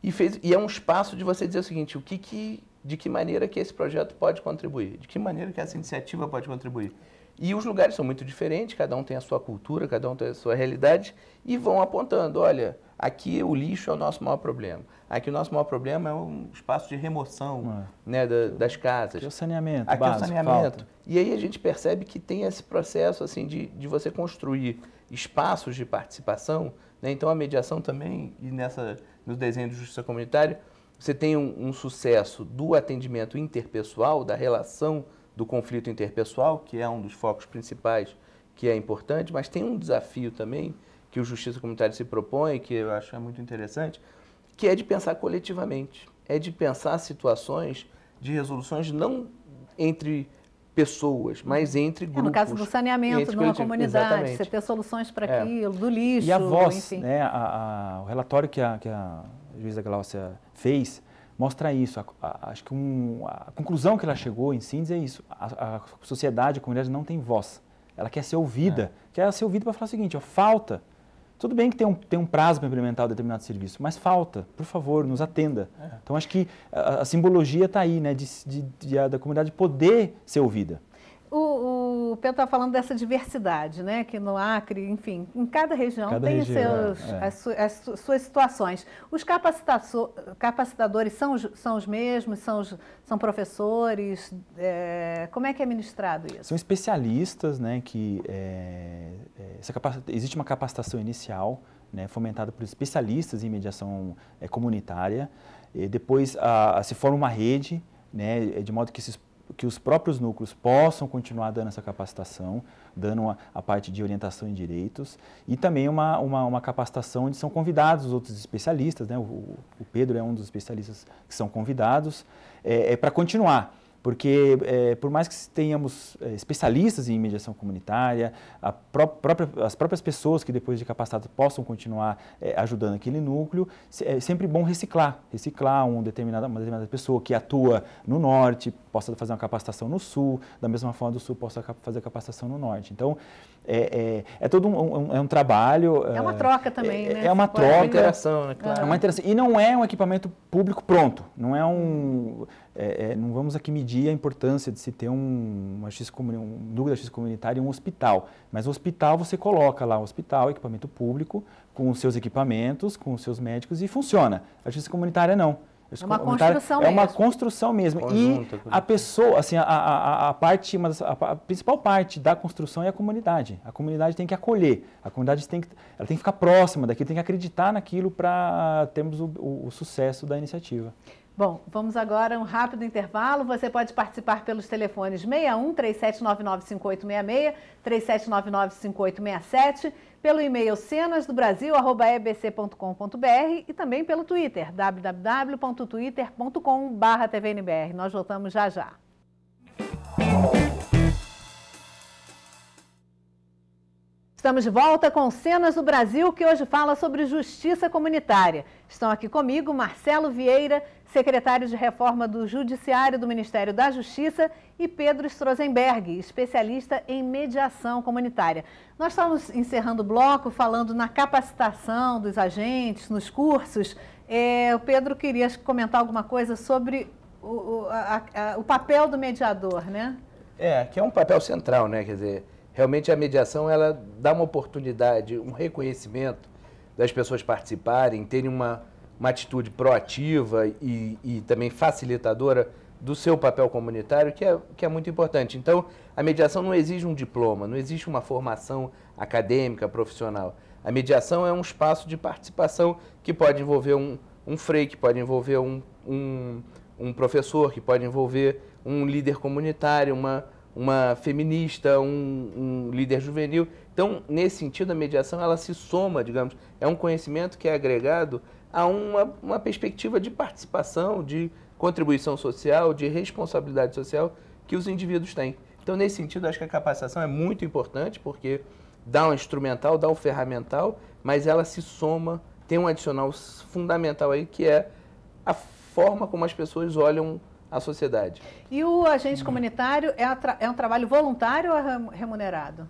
E fez e é um espaço de você dizer o seguinte, o que que de que maneira que esse projeto pode contribuir? De que maneira que essa iniciativa pode contribuir? E os lugares são muito diferentes, cada um tem a sua cultura, cada um tem a sua realidade, e vão apontando: olha, aqui o lixo é o nosso maior problema. Aqui o nosso maior problema é um espaço de remoção é. né, da, das casas. Aqui é o saneamento. Aqui básico, é o saneamento. Falta. E aí a gente percebe que tem esse processo assim de, de você construir espaços de participação. Né? Então a mediação também, e nessa, no desenho de justiça comunitária, você tem um, um sucesso do atendimento interpessoal, da relação do conflito interpessoal, que é um dos focos principais que é importante, mas tem um desafio também que o Justiça Comunitária se propõe, que eu acho é muito interessante, que é de pensar coletivamente, é de pensar situações de resoluções não entre pessoas, mas entre grupos. É, no caso do saneamento, numa comunidade, exatamente. você ter soluções para é. aquilo, do lixo, E a voz, enfim. né, a, a, o relatório que a, que a juíza Glaucia fez, mostra isso. A, a, acho que um, a conclusão que ela chegou em síntese é isso. A, a, sociedade, a comunidade não tem voz. Ela quer ser ouvida. É. Quer ser ouvida para falar o seguinte, ó, falta. Tudo bem que tem um, tem um prazo para implementar um determinado serviço, mas falta. Por favor, nos atenda. É. Então, acho que a, simbologia está aí, né, de, de, de, da comunidade poder ser ouvida. Pedro está falando dessa diversidade, né? Que no Acre, enfim, em cada região cada tem região, seus, é. as, as, suas situações. Os capacitadores são, são os mesmos, são, os, são professores? É, como é que é ministrado isso? São especialistas, né? Que é, é existe uma capacitação inicial, né, fomentada por especialistas em mediação é, comunitária. E depois a, a, se forma uma rede, né, de modo que esses que os próprios núcleos possam continuar dando essa capacitação, dando a, a parte de orientação em direitos e também uma, uma, uma, capacitação onde são convidados os outros especialistas, né? o, o Pedro é um dos especialistas que são convidados, é, é para continuar porque é, por mais que tenhamos é, especialistas em mediação comunitária, pró própria, as próprias pessoas que depois de capacitadas possam continuar é, ajudando aquele núcleo, é sempre bom reciclar, reciclar um determinada, uma determinada pessoa que atua no norte, possa fazer uma capacitação no sul, da mesma forma do sul possa fazer capacitação no norte. Então, é, é, é todo um, um, é um trabalho. É uma troca também, é, né? É uma troca. É uma interação, né? Claro. É uma interação. E não é um equipamento público pronto. Não é um. É, é, não vamos aqui medir a importância de se ter um, uma X, um núcleo da X comunitária e um hospital. Mas o hospital você coloca lá o hospital, equipamento público, com os seus equipamentos, com os seus médicos e funciona. A justiça comunitária não. É uma construção mesmo. É uma construção mesmo. Conjunta, e a pessoa, assim, a, a, a parte, a, a, principal parte da construção é a comunidade. A comunidade tem que acolher, a comunidade tem que, ela tem que ficar próxima daquilo, tem que acreditar naquilo para termos o, o, o sucesso da iniciativa. Bom, vamos agora a um rápido intervalo. Você pode participar pelos telefones 61 3799 5866, 3799 5867 pelo e-mail cenasdobrasil.ebc.com.br e também pelo Twitter, www.twitter.com.br tvnbr. Nós voltamos já já. Estamos de volta com Cenas do Brasil, que hoje fala sobre justiça comunitária. Estão aqui comigo Marcelo Vieira, secretário de Reforma do Judiciário do Ministério da Justiça, e Pedro Strozenberg, especialista em mediação comunitária. Nós estamos encerrando o bloco falando na capacitação dos agentes, nos cursos. É, o Pedro queria comentar alguma coisa sobre o, a, a, o papel do mediador, né? É, que é um papel central, né? Quer dizer, realmente a mediação ela dá uma oportunidade, um reconhecimento das pessoas participarem, terem uma, uma atitude proativa e, e também facilitadora do seu papel comunitário, que é, que é muito importante. Então, a mediação não exige um diploma, não existe uma formação acadêmica, profissional. A mediação é um espaço de participação que pode envolver um, um que pode envolver um, um, um professor, que pode envolver um líder comunitário, uma, uma feminista, um, um, líder juvenil. Então, nesse sentido, a mediação ela se soma, digamos, é um conhecimento que é agregado a uma, uma perspectiva de participação, de contribuição social, de responsabilidade social que os indivíduos têm. Então, nesse sentido, acho que a capacitação é muito importante, porque dá um instrumental, dá um ferramental, mas ela se soma, tem um adicional fundamental aí, que é a forma como as pessoas olham a sociedade. E o agente comunitário é, é um trabalho voluntário ou é remunerado?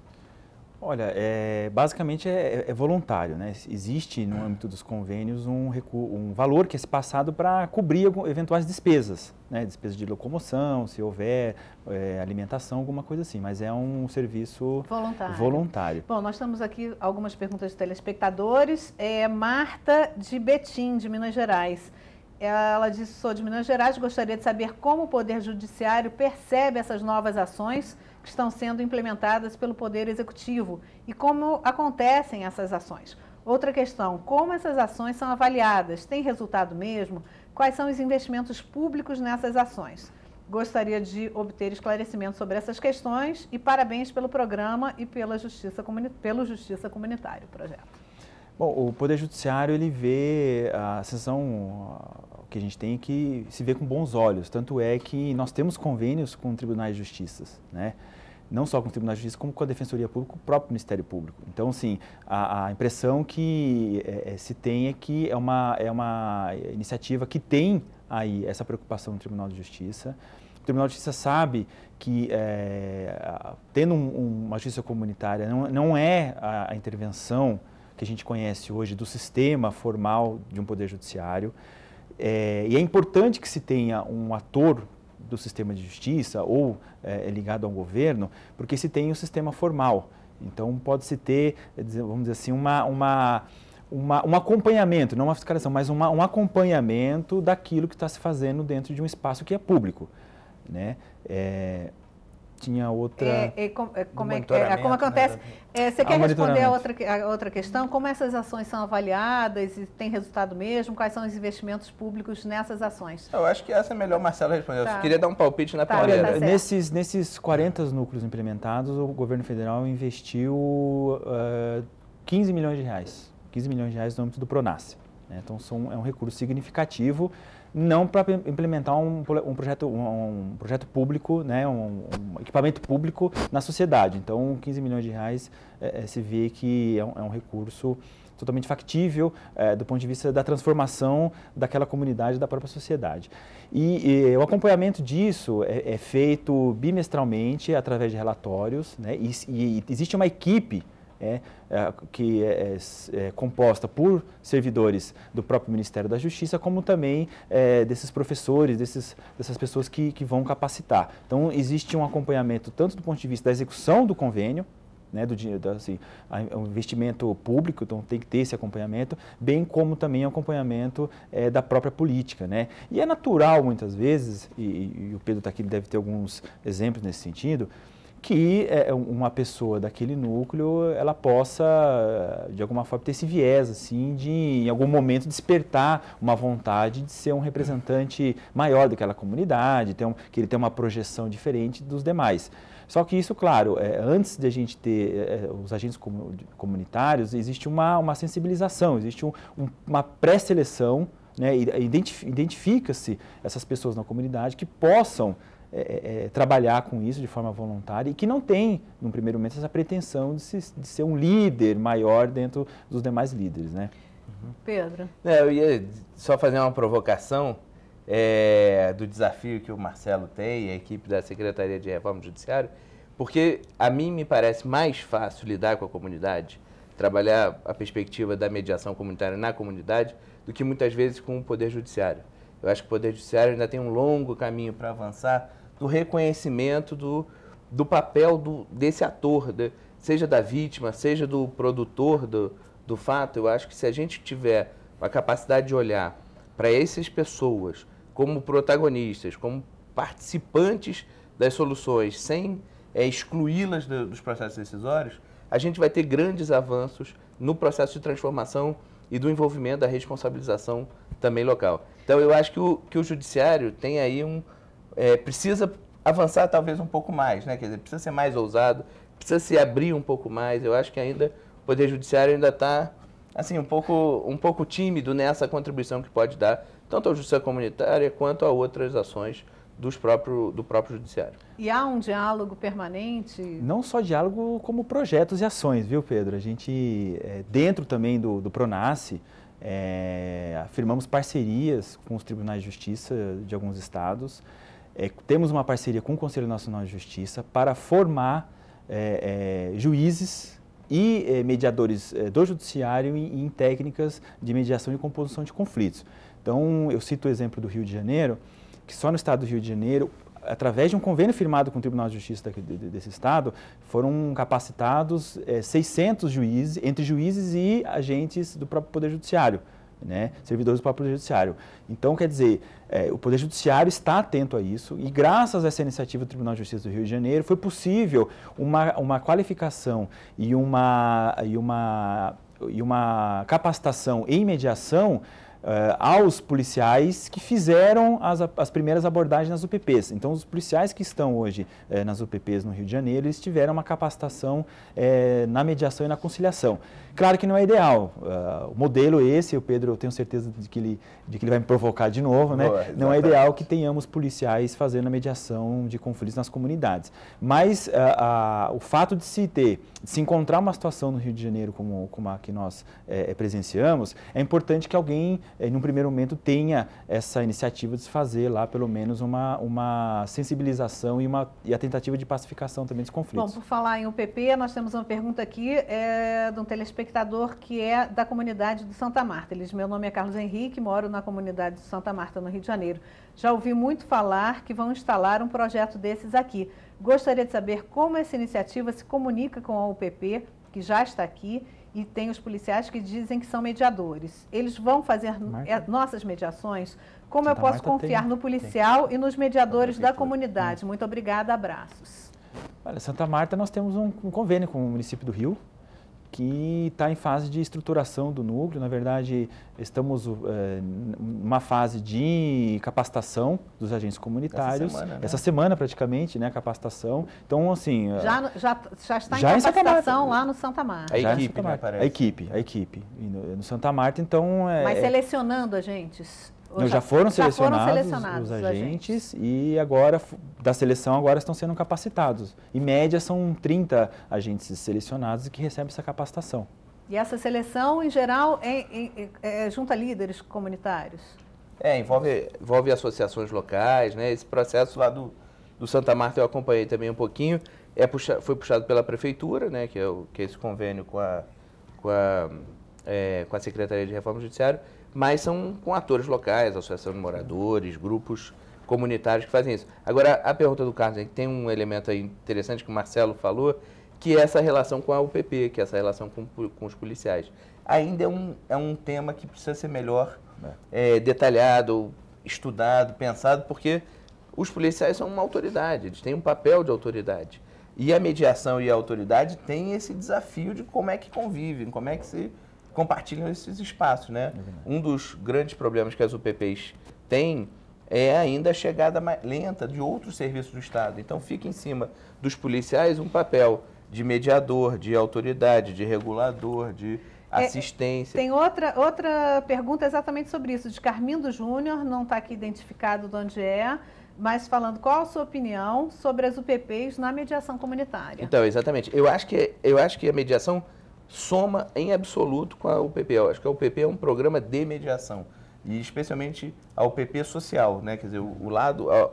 Olha, é, basicamente é, é, voluntário, né? Existe no âmbito dos convênios um, um valor que é passado para cobrir eventuais despesas, né? Despesas de locomoção, se houver é, alimentação, alguma coisa assim, mas é um serviço voluntário. voluntário. Bom, nós temos aqui algumas perguntas de telespectadores. É Marta de Betim, de Minas Gerais. Ela disse, sou de Minas Gerais, gostaria de saber como o Poder Judiciário percebe essas novas ações que estão sendo implementadas pelo Poder Executivo e como acontecem essas ações. Outra questão, como essas ações são avaliadas? Tem resultado mesmo? Quais são os investimentos públicos nessas ações? Gostaria de obter esclarecimento sobre essas questões e parabéns pelo programa e pela Justiça, pelo Justiça Comunitário projeto. Bom, o Poder Judiciário ele vê a sessão que a gente tem que se vê com bons olhos. Tanto é que nós temos convênios com tribunais de justiça, né? não só com o Tribunal de Justiça, como com a Defensoria Pública, o próprio Ministério Público. Então, assim, a, a impressão que é, é, se tem é que é uma, é uma iniciativa que tem aí essa preocupação no Tribunal de Justiça. O Tribunal de Justiça sabe que, é, tendo um, uma justiça comunitária, não, não é a, a intervenção que a gente conhece hoje do sistema formal de um poder judiciário. É, e é importante que se tenha um ator do sistema de justiça ou é, ligado ao governo, porque se tem o um sistema formal. Então, pode-se ter, vamos dizer assim, uma, uma, uma, um acompanhamento, não uma fiscalização, mas uma, um acompanhamento daquilo que está se fazendo dentro de um espaço que é público. Né? É, tinha outra. É, é, como, é, como, é, é como acontece? Né? você quer responder a outra, a outra questão? Como essas ações são avaliadas e tem resultado mesmo? Quais são os investimentos públicos nessas ações? Eu acho que essa é melhor Marcelo responder. Tá. Eu queria dar um palpite na tá, primeira. Tá nesses, nesses 40 núcleos implementados, o governo federal investiu uh, 15 milhões de reais. 15 milhões de reais no âmbito do Pronace. Né? Então, são, é um recurso significativo não para implementar um, um, projeto, um, um, projeto público, né, um, um, equipamento público na sociedade. Então, 15 milhões de reais é, é, se vê que é um, é recurso totalmente factível é, do ponto de vista da transformação daquela comunidade, da própria sociedade. E, e o acompanhamento disso é, é, feito bimestralmente através de relatórios, né, e, e existe uma equipe é, é, que é, é, é, composta por servidores do próprio Ministério da Justiça, como também é, desses professores, desses, dessas pessoas que, que vão capacitar. Então, existe um acompanhamento tanto do ponto de vista da execução do convênio, né, do dinheiro, assim, o investimento público, então tem que ter esse acompanhamento, bem como também o acompanhamento é, da própria política, né? E é natural muitas vezes, e, e o Pedro está aqui, deve ter alguns exemplos nesse sentido, que é, uma pessoa daquele núcleo ela possa de alguma forma ter esse viés assim de em algum momento despertar uma vontade de ser um representante maior daquela comunidade ter um, que ele tenha uma projeção diferente dos demais. Só que isso claro é, antes de a gente ter é, os agentes comunitários existe uma, uma sensibilização existe um, um, uma pré-seleção né, identifica-se essas pessoas na comunidade que possam é, é, trabalhar com isso de forma voluntária e que não tem, no primeiro momento, essa pretensão de, se, de ser um líder maior dentro dos demais líderes, né? Pedro. É, eu ia só fazer uma provocação é, do desafio que o Marcelo tem e a equipe da Secretaria de Reforma do Judiciário, porque a mim me parece mais fácil lidar com a comunidade, trabalhar a perspectiva da mediação comunitária na comunidade, do que muitas vezes com o Poder Judiciário. Eu acho que o Poder Judiciário ainda tem um longo caminho para avançar do reconhecimento do, do papel do, desse ator, de, seja da vítima, seja do produtor do, do fato. Eu acho que se a gente tiver a capacidade de olhar para essas pessoas como protagonistas, como participantes das soluções, sem é, excluí-las do, dos processos decisórios, a gente vai ter grandes avanços no processo de transformação e do envolvimento da responsabilização também local. Então, eu acho que o, que o judiciário tem aí um. É, precisa avançar talvez um pouco mais, né? Quer dizer, precisa ser mais ousado, precisa se abrir um pouco mais. Eu acho que ainda o Poder Judiciário ainda está assim, um pouco, um pouco tímido nessa contribuição que pode dar, tanto à justiça comunitária quanto a outras ações dos próprio, do próprio judiciário. E há um diálogo permanente? Não só diálogo, como projetos e ações, viu, Pedro? A gente, é, dentro também do, do PRONASSE, é, afirmamos parcerias com os tribunais de justiça de alguns estados. É, temos uma parceria com o Conselho Nacional de Justiça para formar é, é, juízes e é, mediadores é, do judiciário em, em, técnicas de mediação e composição de conflitos. Então, eu cito o exemplo do Rio de Janeiro, que só no estado do Rio de Janeiro, através de um convênio firmado com o Tribunal de Justiça desse estado, foram capacitados é, 600 juízes, entre juízes e agentes do próprio Poder Judiciário. Né, servidores do próprio Poder Judiciário. Então, quer dizer, é, o Poder Judiciário está atento a isso e, graças a essa iniciativa do Tribunal de Justiça do Rio de Janeiro, foi possível uma, uma qualificação e uma, e, uma, e uma capacitação em mediação Uh, aos policiais que fizeram as, as primeiras abordagens nas UPPs. Então, os policiais que estão hoje uh, nas UPPs no Rio de Janeiro, eles tiveram uma capacitação uh, na mediação e na conciliação. Claro que não é ideal. o modelo esse, o Pedro, eu tenho certeza de que ele, de que ele vai me provocar de novo, né? Boa, não é ideal que tenhamos policiais fazendo a mediação de conflitos nas comunidades. Mas o fato de se ter, de se encontrar uma situação no Rio de Janeiro como, como a que nós presenciamos, é importante que alguém em num primeiro momento, tenha essa iniciativa de se fazer lá, pelo menos, uma, uma sensibilização e, uma, e a tentativa de pacificação também dos conflitos. Bom, por falar em UPP, nós temos uma pergunta aqui é, de um telespectador que é da comunidade do Santa Marta. Ele diz, meu nome é Carlos Henrique, moro na comunidade de Santa Marta, no Rio de Janeiro. Já ouvi muito falar que vão instalar um projeto desses aqui. Gostaria de saber como essa iniciativa se comunica com a UPP, que já está aqui, e tem os policiais que dizem que são mediadores. Eles vão fazer Marta. nossas mediações. Como eu posso Marta confiar tem, no policial tem. e nos mediadores da comunidade? Muito obrigada, abraços. Olha, Santa Marta nós temos um, um convênio com o município do Rio, que está em fase de estruturação do núcleo. Na verdade, estamos é, numa fase de capacitação dos agentes comunitários. Essa semana, né? Essa semana praticamente, né, capacitação. Então, assim... Já, já, já está já em capacitação lá no Santa Marta. A equipe, né, A equipe, a equipe. No, no, Santa Marta, então... É, Mas selecionando agentes não, já, foram, já selecionados foram selecionados os, os agentes, agentes, e agora, da seleção, agora estão sendo capacitados. Em média, são 30 agentes selecionados que recebem essa capacitação. E essa seleção, em geral, é, é, é junto a líderes comunitários? É, envolve, envolve associações locais, né? Esse processo lá do, do Santa Marta eu acompanhei também um pouquinho. É puxa, foi puxado pela prefeitura, né? Que é, o, que é esse convênio com a, com a, é, com a Secretaria de Reforma Judiciária mas são com atores locais, associação de moradores, grupos comunitários que fazem isso. Agora, a pergunta do Carlos, tem um elemento aí interessante que o Marcelo falou, que é essa relação com a UPP, que é essa relação com, com os policiais. Ainda é um, é um tema que precisa ser melhor é. É, detalhado, estudado, pensado, porque os policiais são uma autoridade, eles têm um papel de autoridade. E a mediação e a autoridade têm esse desafio de como é que convivem, como é que se compartilham esses espaços, né? É um dos grandes problemas que as UPPs têm é ainda a chegada lenta de outros serviços do Estado. Então fica em cima dos policiais um papel de mediador, de autoridade, de regulador, de É, assistência. Tem outra, outra pergunta exatamente sobre isso, de Carmindo Júnior, não está aqui identificado de onde é, mas falando qual a sua opinião sobre as UPPs na mediação comunitária. Então, exatamente. Eu acho que, eu acho que a mediação soma em absoluto com a UPP. Eu acho que a UPP é um programa de mediação. E especialmente a UPP social, né? Quer dizer, o, lado, a,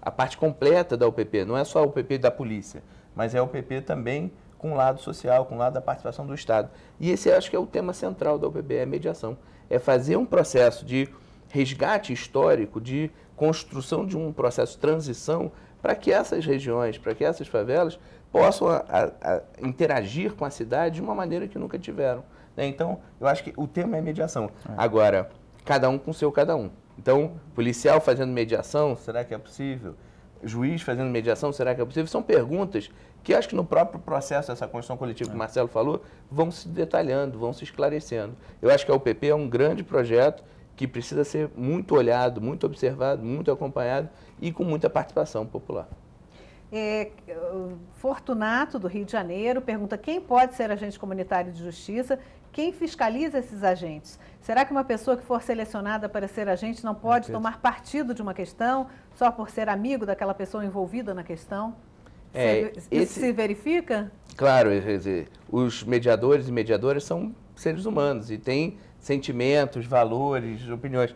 a, parte completa da UPP, não é só a UPP da polícia, mas é a UPP também com o lado social, com o lado da participação do Estado. E esse acho que é o tema central da UPP, é a mediação. É fazer um processo de resgate histórico, de construção de um processo de transição para que essas regiões, para que essas favelas possam a, a, a interagir com a cidade de uma maneira que nunca tiveram. Né? Então, eu acho que o tema é mediação. É. Agora, cada um com seu cada um. Então, policial fazendo mediação, será que é possível? Juiz fazendo mediação, será que é possível? São perguntas que acho que no próprio processo dessa construção coletiva que o é. Marcelo falou, vão se detalhando, vão se esclarecendo. Eu acho que a UPP é um grande projeto que precisa ser muito olhado, muito observado, muito acompanhado e com muita participação popular. É, Fortunato, do Rio de Janeiro, pergunta quem pode ser agente comunitário de justiça, quem fiscaliza esses agentes? Será que uma pessoa que for selecionada para ser agente não pode tomar partido de uma questão só por ser amigo daquela pessoa envolvida na questão? É, Isso esse... se verifica? Claro, quer dizer, os mediadores e mediadoras são seres humanos e têm sentimentos, valores, opiniões.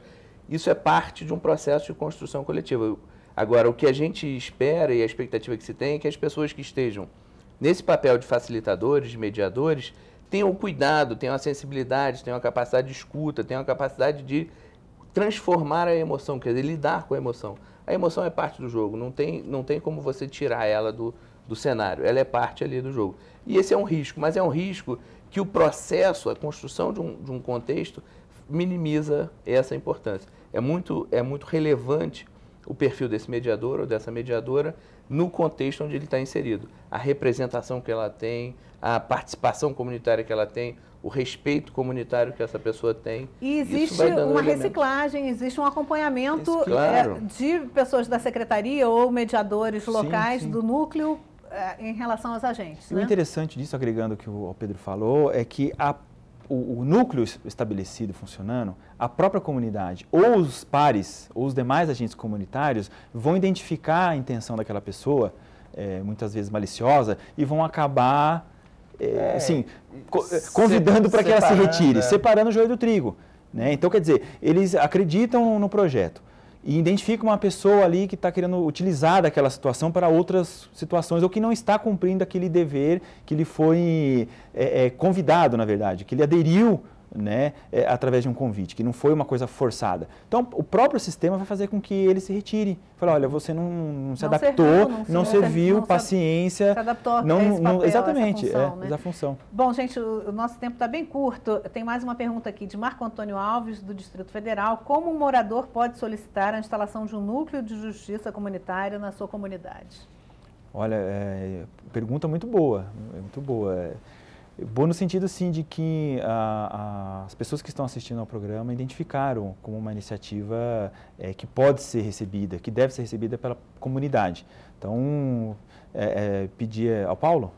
Isso é parte de um processo de construção coletiva. Agora, o que a gente espera e a expectativa que se tem é que as pessoas que estejam nesse papel de facilitadores, de mediadores, tenham cuidado, tenham a sensibilidade, tenham a capacidade de escuta, tenham a capacidade de transformar a emoção, quer dizer, lidar com a emoção. A emoção é parte do jogo, não tem, não tem como você tirar ela do, do cenário, ela é parte ali do jogo. E esse é um risco, mas é um risco que o processo, a construção de um, de um contexto, minimiza essa importância. É muito, é muito relevante o perfil desse mediador ou dessa mediadora no contexto onde ele está inserido. A representação que ela tem, a participação comunitária que ela tem, o respeito comunitário que essa pessoa tem. E existe uma reciclagem, existe um acompanhamento Isso, claro. é, de pessoas da secretaria ou mediadores locais sim, sim. do núcleo é, em relação aos agentes. E né? o interessante disso, agregando o que o Pedro falou, é que a o, o, núcleo estabelecido funcionando, a própria comunidade, ou os pares, ou os demais agentes comunitários, vão identificar a intenção daquela pessoa, é, muitas vezes maliciosa, e vão acabar, é, é, assim, convidando para que ela se retire, é. separando o joio do trigo. Né? Então, quer dizer, eles acreditam no projeto e identifica uma pessoa ali que está querendo utilizar daquela situação para outras situações ou que não está cumprindo aquele dever que lhe foi é, é, convidado, na verdade, que ele aderiu né, é, através de um convite, que não foi uma coisa forçada. Então, o próprio sistema vai fazer com que ele se retire. Fala, olha, você não, não se não adaptou, serviu, não, não serviu, paciência. Se adaptou não, esse papel, Exatamente, essa função, é, né? função. Bom, gente, o, o nosso tempo está bem curto. Tem mais uma pergunta aqui de Marco Antônio Alves, do Distrito Federal. Como um morador pode solicitar a instalação de um núcleo de justiça comunitária na sua comunidade? Olha, é, pergunta muito boa, muito boa. É, Boa no sentido, sim, de que a, a, as pessoas que estão assistindo ao programa identificaram como uma iniciativa é, que pode ser recebida, que deve ser recebida pela comunidade. Então, é, é, pedir ao Paulo?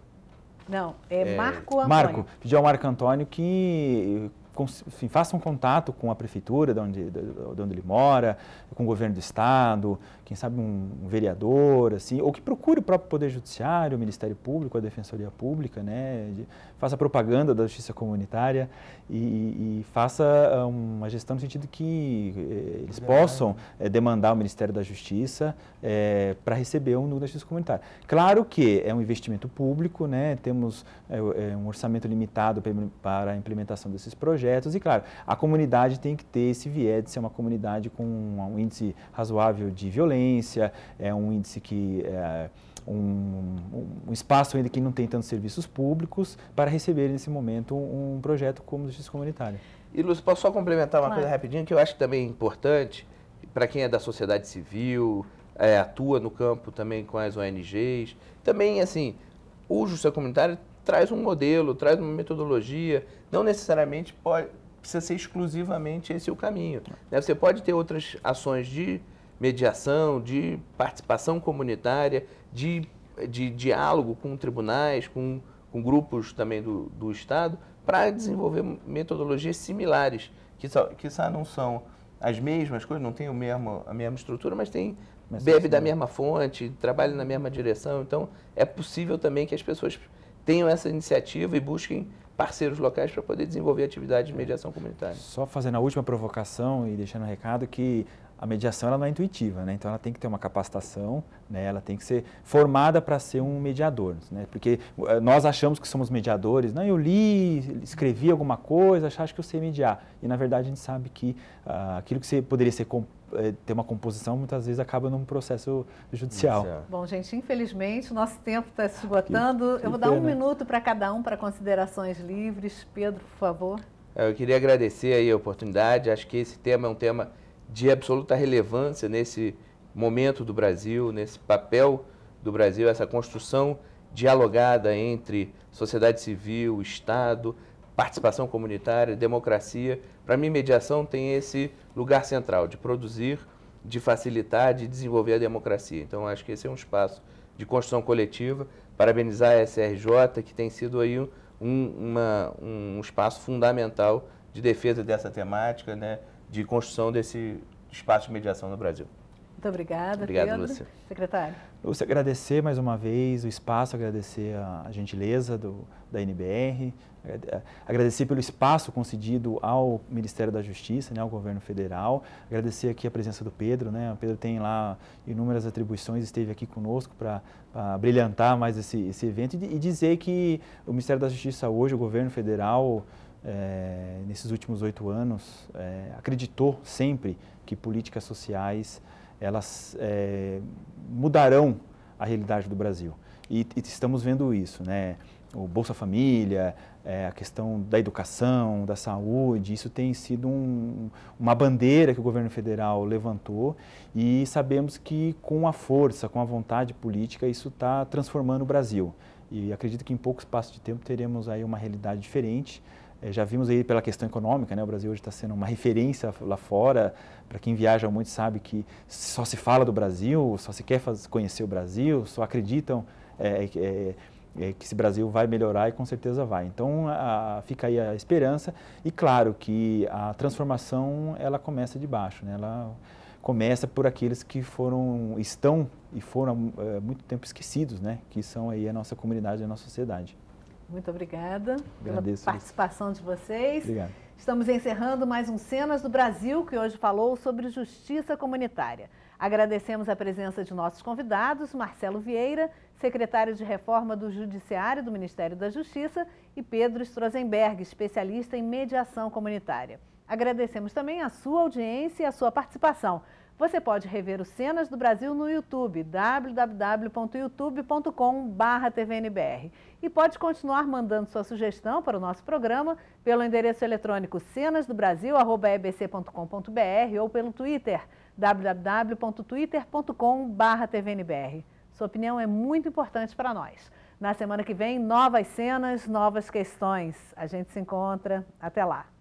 Não, é, Marco Antônio. Marco, pedir ao Marco Antônio que enfim, faça um contato com a prefeitura de onde, de onde ele mora, com o governo do estado, quem sabe um, vereador, assim, ou que procure o próprio Poder Judiciário, o Ministério Público, a Defensoria Pública, né, faça propaganda da justiça comunitária e, e, faça ah, uma gestão no sentido que eh, eles possam eh, demandar ao Ministério da Justiça eh, para receber um núcleo da justiça comunitária. Claro que é um investimento público, né, temos um orçamento limitado para a implementação desses projetos e, claro, a comunidade tem que ter esse viés de ser uma comunidade com um índice razoável de violência, é um índice que é, um, um, espaço ainda que não tem tantos serviços públicos para receber nesse momento um, um projeto como a justiça comunitária. E Lúcio, posso só complementar uma claro. coisa rapidinho que eu acho também importante para quem é da sociedade civil, é, atua no campo também com as ONGs. Também, assim, o Justiça Comunitária traz um modelo, traz uma metodologia, não necessariamente pode, precisa ser exclusivamente esse o caminho. Né? Você pode ter outras ações de mediação, de participação comunitária, de, de diálogo com tribunais, com, com grupos também do, do Estado, para desenvolver metodologias similares, que só, que só não são as mesmas coisas, não tem o mesmo, a mesma estrutura, mas tem mas bebe da mesma fonte, trabalha na mesma direção. Então, é possível também que as pessoas tenham essa iniciativa e busquem parceiros locais para poder desenvolver atividades de mediação comunitária. Só fazendo a última provocação e deixando um recado que a mediação ela não é intuitiva, né? então ela tem que ter uma capacitação, né? ela tem que ser formada para ser um mediador, né? porque eh, nós achamos que somos mediadores, não, eu li, escrevi alguma coisa, acho que eu sei mediar, e na verdade a gente sabe que uh, aquilo que você poderia ser eh, ter uma composição muitas vezes acaba num processo judicial. Bom, gente, infelizmente o nosso tempo está se esgotando. Que, que eu vou dar um minuto para cada um para considerações livres. Pedro, por favor. É, eu queria agradecer aí a oportunidade. Acho que esse tema é um tema de absoluta relevância nesse momento do Brasil, nesse papel do Brasil, essa construção dialogada entre sociedade civil, Estado, participação comunitária, democracia. Para mim, mediação tem esse lugar central de produzir, de facilitar, de desenvolver a democracia. Então, acho que esse é um espaço de construção coletiva. Parabenizar a SRJ, que tem sido aí um, uma, um espaço fundamental de defesa dessa temática, né? De construção desse espaço de mediação no Brasil. Muito obrigada, Obrigado, Pedro. Lúcia. Secretário. Lúcia, agradecer mais uma vez o espaço, agradecer a, a gentileza do, da NBR, agradecer pelo espaço concedido ao Ministério da Justiça, né, ao governo federal, agradecer aqui a presença do Pedro, né, o Pedro tem lá inúmeras atribuições, esteve aqui conosco para brilhantar mais esse, esse evento e, e dizer que o Ministério da Justiça hoje, o governo federal, é, nesses últimos oito anos, é, acreditou sempre que políticas sociais elas é, mudarão a realidade do Brasil. E, e, estamos vendo isso, né? O Bolsa Família, a questão da educação, da saúde, isso tem sido um, uma bandeira que o governo federal levantou e sabemos que com a força, com a vontade política, isso está transformando o Brasil. E acredito que em pouco espaço de tempo teremos aí uma realidade diferente. É, já vimos aí pela questão econômica, né? o Brasil hoje está sendo uma referência lá fora. Para quem viaja muito sabe que só se fala do Brasil, só se quer conhecer o Brasil, só acreditam é, é, é, que esse Brasil vai melhorar e com certeza vai. Então a, fica aí a esperança e claro que a transformação ela começa de baixo, né? ela começa por aqueles que foram, estão e foram é, muito tempo esquecidos, né? que são aí a nossa comunidade, a nossa sociedade. Muito obrigada Agradeço, pela participação de vocês. Obrigado. Estamos encerrando mais um Cenas do Brasil, que hoje falou sobre justiça comunitária. Agradecemos a presença de nossos convidados, Marcelo Vieira, secretário de Reforma do Judiciário do Ministério da Justiça, e Pedro Strozenberg, especialista em mediação comunitária. Agradecemos também a sua audiência e a sua participação. Você pode rever os Cenas do Brasil no YouTube, www.youtube.com.br. E pode continuar mandando sua sugestão para o nosso programa pelo endereço eletrônico cenasdobrasil.ebc.com.br ou pelo Twitter, www.twitter.com.br. Sua opinião é muito importante para nós. Na semana que vem, novas cenas, novas questões. A gente se encontra. Até lá.